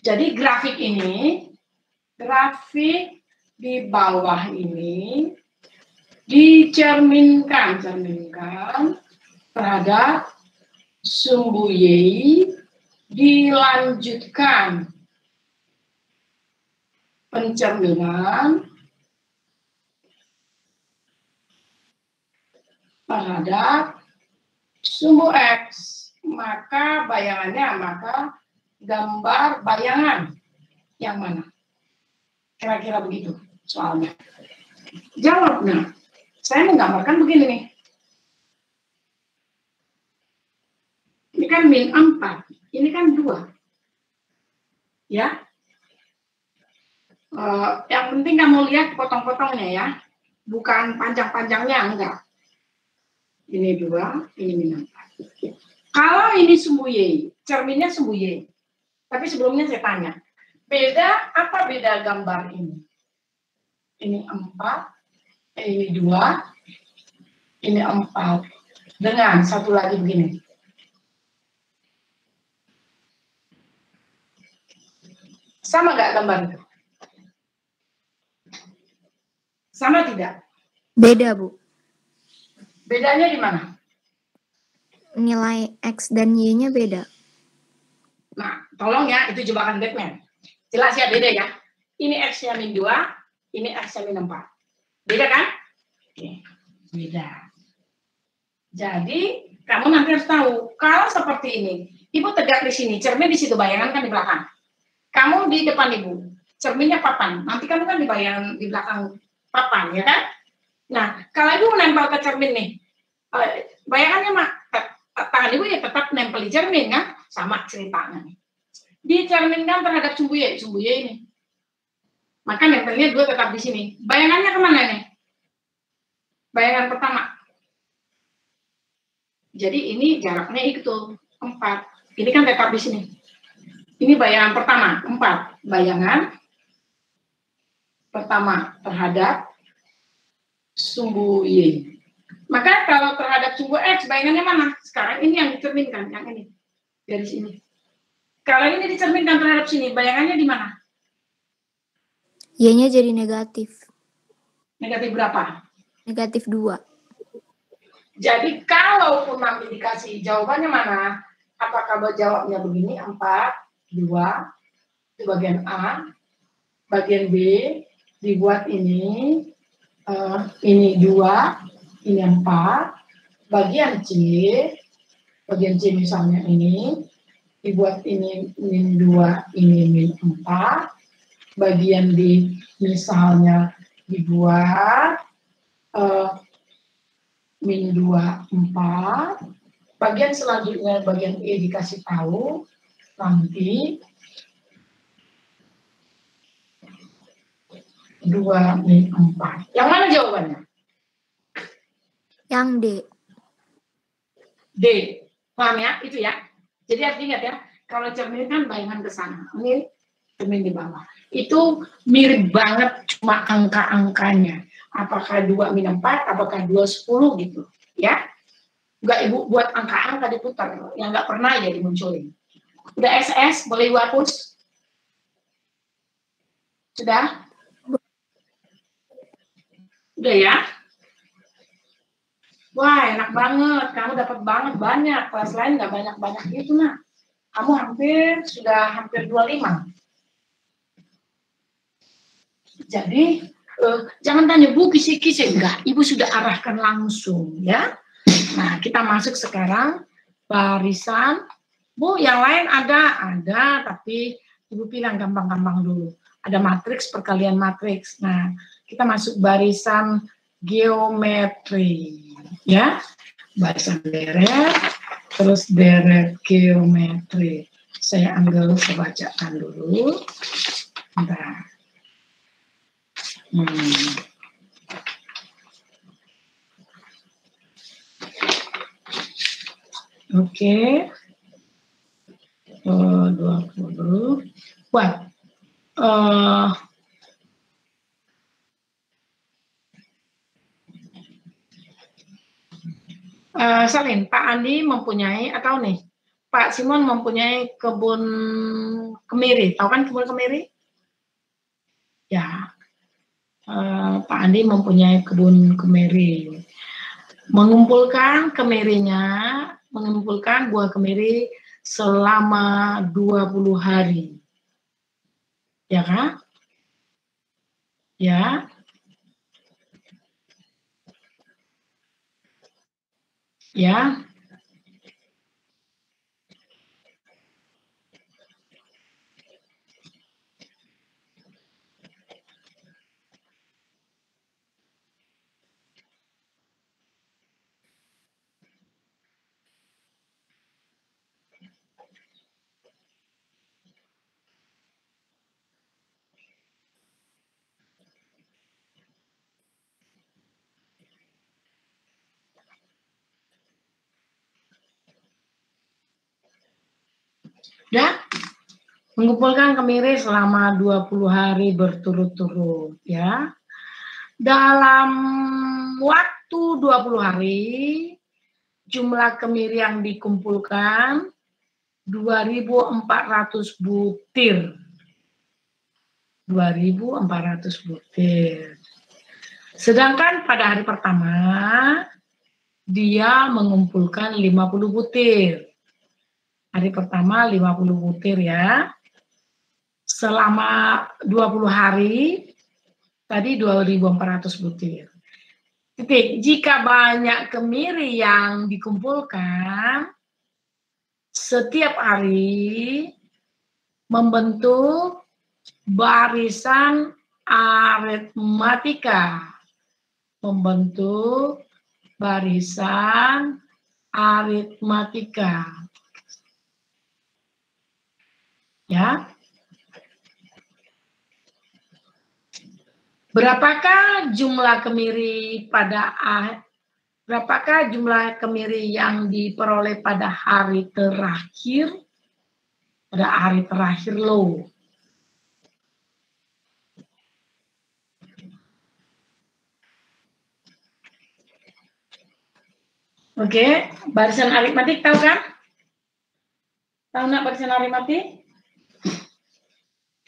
Jadi grafik ini, grafik di bawah ini dicerminkan, cerminkan terhadap sumbu Y dilanjutkan pencerminan terhadap sumbu X. Maka bayangannya, maka gambar bayangan yang mana? Kira-kira begitu soalnya. Jawabnya, saya menggambarkan begini nih. Ini kan min 4, ini kan 2. Ya. Eh, yang penting kamu lihat potong-potongnya ya. Bukan panjang-panjangnya, enggak. Ini 2, ini min 4. Kalau ini sumbu Y, cerminnya sumbu Y. Tapi sebelumnya saya tanya, beda apa beda gambar ini? Ini 4, ini 2, ini 4. Dengan satu lagi begini. Sama nggak gambar itu? Sama tidak? Beda, Bu. Bedanya di mana? Nilai X dan Y-nya beda. Nah, tolong ya, itu jebakan Batman. Jelas ya, beda ya. Ini X-nya min 2, ini X-nya min 4. Beda kan? Oke, beda. Jadi, kamu nanti harus tahu, kalau seperti ini, Ibu tegak di sini, cermin di situ, bayangan kan di belakang. Kamu di depan Ibu, cerminnya papan. Nanti kamu kan di bayangan di belakang papan, ya kan? Nah, kalau Ibu menempel ke cermin nih, eh, bayangannya mak, tangan Ibu ya tetap nempel di cermin kan? Sama ceritanya nih. Dicerminkan terhadap sumbu Y, sumbu Y ini. Maka nempelnya dua tetap di sini. Bayangannya ke mana nih? Bayangan pertama. Jadi ini jaraknya itu empat. Ini kan tetap di sini. Ini bayangan pertama, empat. Bayangan pertama terhadap sumbu Y. Maka kalau terhadap sumbu X, bayangannya mana? Sekarang ini yang dicerminkan, yang ini. Dari sini. Kalau ini dicerminkan terhadap sini, bayangannya di mana? Y-nya jadi negatif. Negatif berapa? Negatif 2. Jadi kalaupun nanti dikasih jawabannya mana? Apakah jawabnya begini, 4, 2, itu bagian A, bagian B, dibuat ini, eh, ini 2, ini 4, bagian C, bagian C misalnya ini, dibuat ini min 2, ini min 4, bagian D misalnya dibuat eh, min 2, 4. Bagian selanjutnya, bagian E dikasih tahu, nanti 2, min 4. Yang mana jawabannya? Yang D. D. Paham ya? Itu ya. Jadi harus ingat ya, kalau cermin kan bayangan ke sana. Ini cermin di bawah. Itu mirip banget cuma angka-angkanya. Apakah 2 min 4, apakah 2 10 gitu. Ya. Enggak ibu buat angka-angka diputar. Yang nggak pernah ya dimunculin. Udah SS, boleh ibu hapus? Sudah? Udah ya? Wah, enak banget. Kamu dapat banget banyak. Kelas lain nggak banyak-banyak gitu, nah. Kamu hampir, sudah hampir 25. Jadi, eh, jangan tanya, Bu, kisi-kisi. Enggak, Ibu sudah arahkan langsung, ya. Nah, kita masuk sekarang barisan. Bu, yang lain ada? Ada, tapi Ibu bilang gampang-gampang dulu. Ada matriks, perkalian matriks. Nah, kita masuk barisan geometri ya barisan deret terus deret geometri saya ambil saya bacakan dulu Bentar. Hmm. Oke. Oh, 20. Wah. Eh, Eh, Salin, Pak Andi mempunyai atau nih Pak Simon mempunyai kebun kemiri. Tahu kan kebun kemiri? Ya. Eh, Pak Andi mempunyai kebun kemiri. Mengumpulkan kemirinya, mengumpulkan buah kemiri selama 20 hari. Ya kan? Ya. Ya. Ya. Mengumpulkan kemiri selama 20 hari berturut-turut ya. Dalam waktu 20 hari jumlah kemiri yang dikumpulkan 2400 butir. 2400 butir. Sedangkan pada hari pertama dia mengumpulkan 50 butir. Hari pertama 50 butir ya. Selama 20 hari tadi 2400 butir. Titik. Jika banyak kemiri yang dikumpulkan setiap hari membentuk barisan aritmatika. Membentuk barisan aritmatika. Ya. Berapakah jumlah kemiri pada ah- berapakah jumlah kemiri yang diperoleh pada hari terakhir? Pada hari terakhir lo. Oke, barisan aritmatik tahu kan? Tahu nggak barisan aritmatik?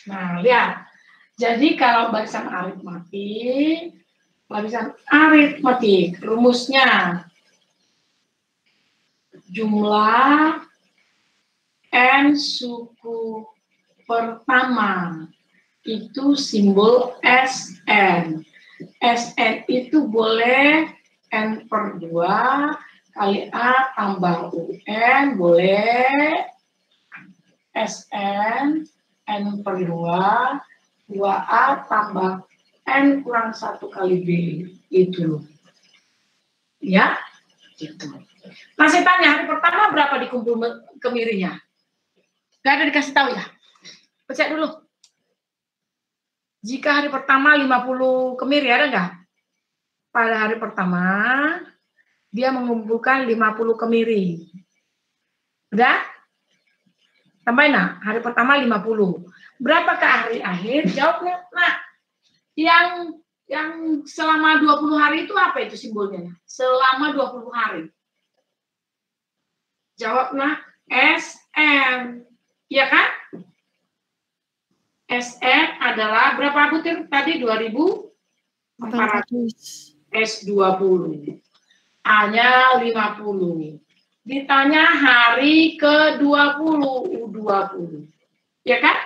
Nah, lihat. Jadi kalau barisan aritmatik, barisan aritmatik, rumusnya jumlah n suku pertama itu simbol SN. SN itu boleh N per 2 kali A tambah UN boleh SN N per 2 2A tambah N kurang 1 kali B itu. Ya itu nah saya tanya hari pertama berapa dikumpul kemirinya? Gak ada dikasih tahu ya? Cek dulu. Jika hari pertama 50 kemiri ada nggak? Pada hari pertama dia mengumpulkan 50 kemiri. Udah tambahin nak hari pertama 50 berapakah hari akhir? Jawabnya nah yang yang selama 20 hari itu apa itu simbolnya? Selama 20 hari. Jawabnya SN ya kan? SN adalah berapa butir? Tadi 2400 S20 A-nya 50 ditanya hari ke-20 U20 ya kan?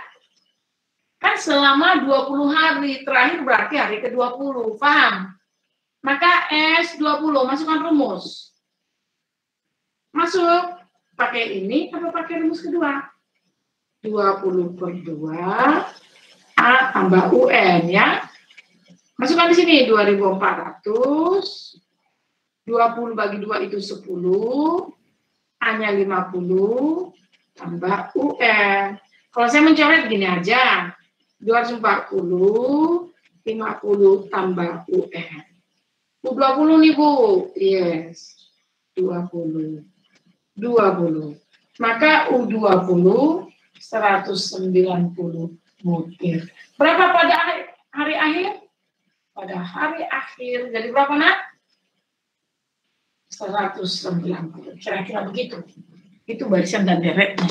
Kan selama 20 hari terakhir berarti hari ke-20 paham? Maka S20 masukkan rumus. Masuk. Pakai ini atau pakai rumus kedua? 20 per 2 A tambah UN ya. Masukkan di sini 2400 20 bagi 2 itu 10 A-nya 50 tambah UN. Kalau saya mencoret gini aja. 240 50 tambah UN. U20 nih Bu. Yes. 20. 20. Maka U20 190 butir. Berapa pada hari, hari akhir? Pada hari akhir. Jadi berapa nak? 190. Kira-kira begitu. Itu barisan dan deretnya.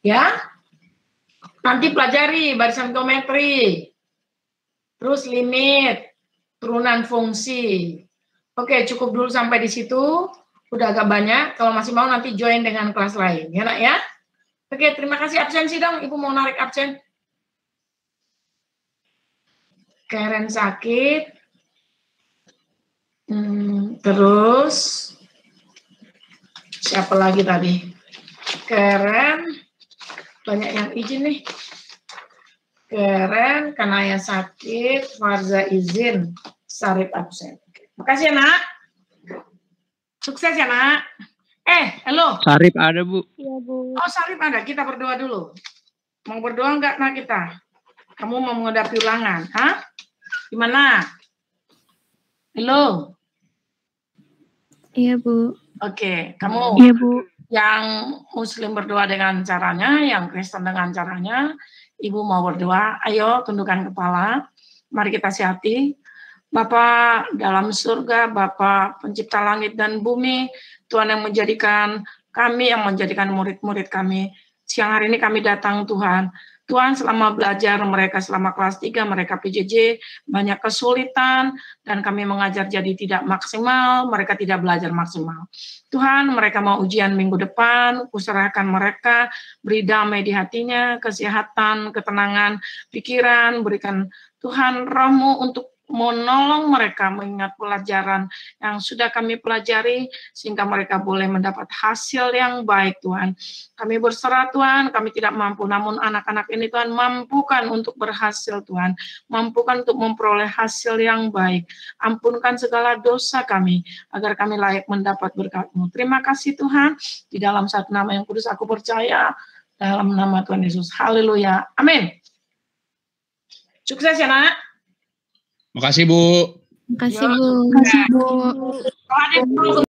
Ya. Nanti pelajari barisan geometri. Terus limit, turunan fungsi. Oke, cukup dulu sampai di situ. Udah agak banyak. Kalau masih mau nanti join dengan kelas lain. Ya, nak ya? Oke, terima kasih absensi dong. Ibu mau narik absen. Karen sakit. Hmm, terus siapa lagi tadi? Karen banyak yang izin nih. Karen, Kanaya sakit, Farza izin, Sarip absen. Makasih ya nak. Sukses ya nak. Eh, halo. Sarip ada bu. Iya, Bu. Oh, Sarip ada. Kita berdoa dulu. Mau berdoa enggak nak kita? Kamu mau menghadapi ulangan, hah? Gimana? Halo. Iya, Bu. Oke, kamu Iya, Bu. yang Muslim berdoa dengan caranya, yang Kristen dengan caranya. Ibu mau berdoa, ayo tundukkan kepala. Mari kita sihati. Bapa dalam surga, Bapa pencipta langit dan bumi, Tuhan yang menjadikan kami, yang menjadikan murid-murid kami. Siang hari ini kami datang Tuhan. Tuhan selama belajar mereka selama kelas 3 mereka PJJ banyak kesulitan dan kami mengajar jadi tidak maksimal, mereka tidak belajar maksimal. Tuhan, mereka mau ujian minggu depan, kuserahkan mereka, beri damai di hatinya, kesehatan, ketenangan, pikiran, berikan Tuhan rohmu untuk menolong mereka mengingat pelajaran yang sudah kami pelajari sehingga mereka boleh mendapat hasil yang baik Tuhan. Kami berserah Tuhan, kami tidak mampu namun anak-anak ini Tuhan mampukan untuk berhasil Tuhan, mampukan untuk memperoleh hasil yang baik. Ampunkan segala dosa kami agar kami layak mendapat berkat-Mu. Terima kasih Tuhan, di dalam satu nama yang kudus aku percaya dalam nama Tuhan Yesus. Haleluya. Amin. Sukses ya nak. Makasih bu. Makasih, Ya. Bu. Kalau ada yang perlu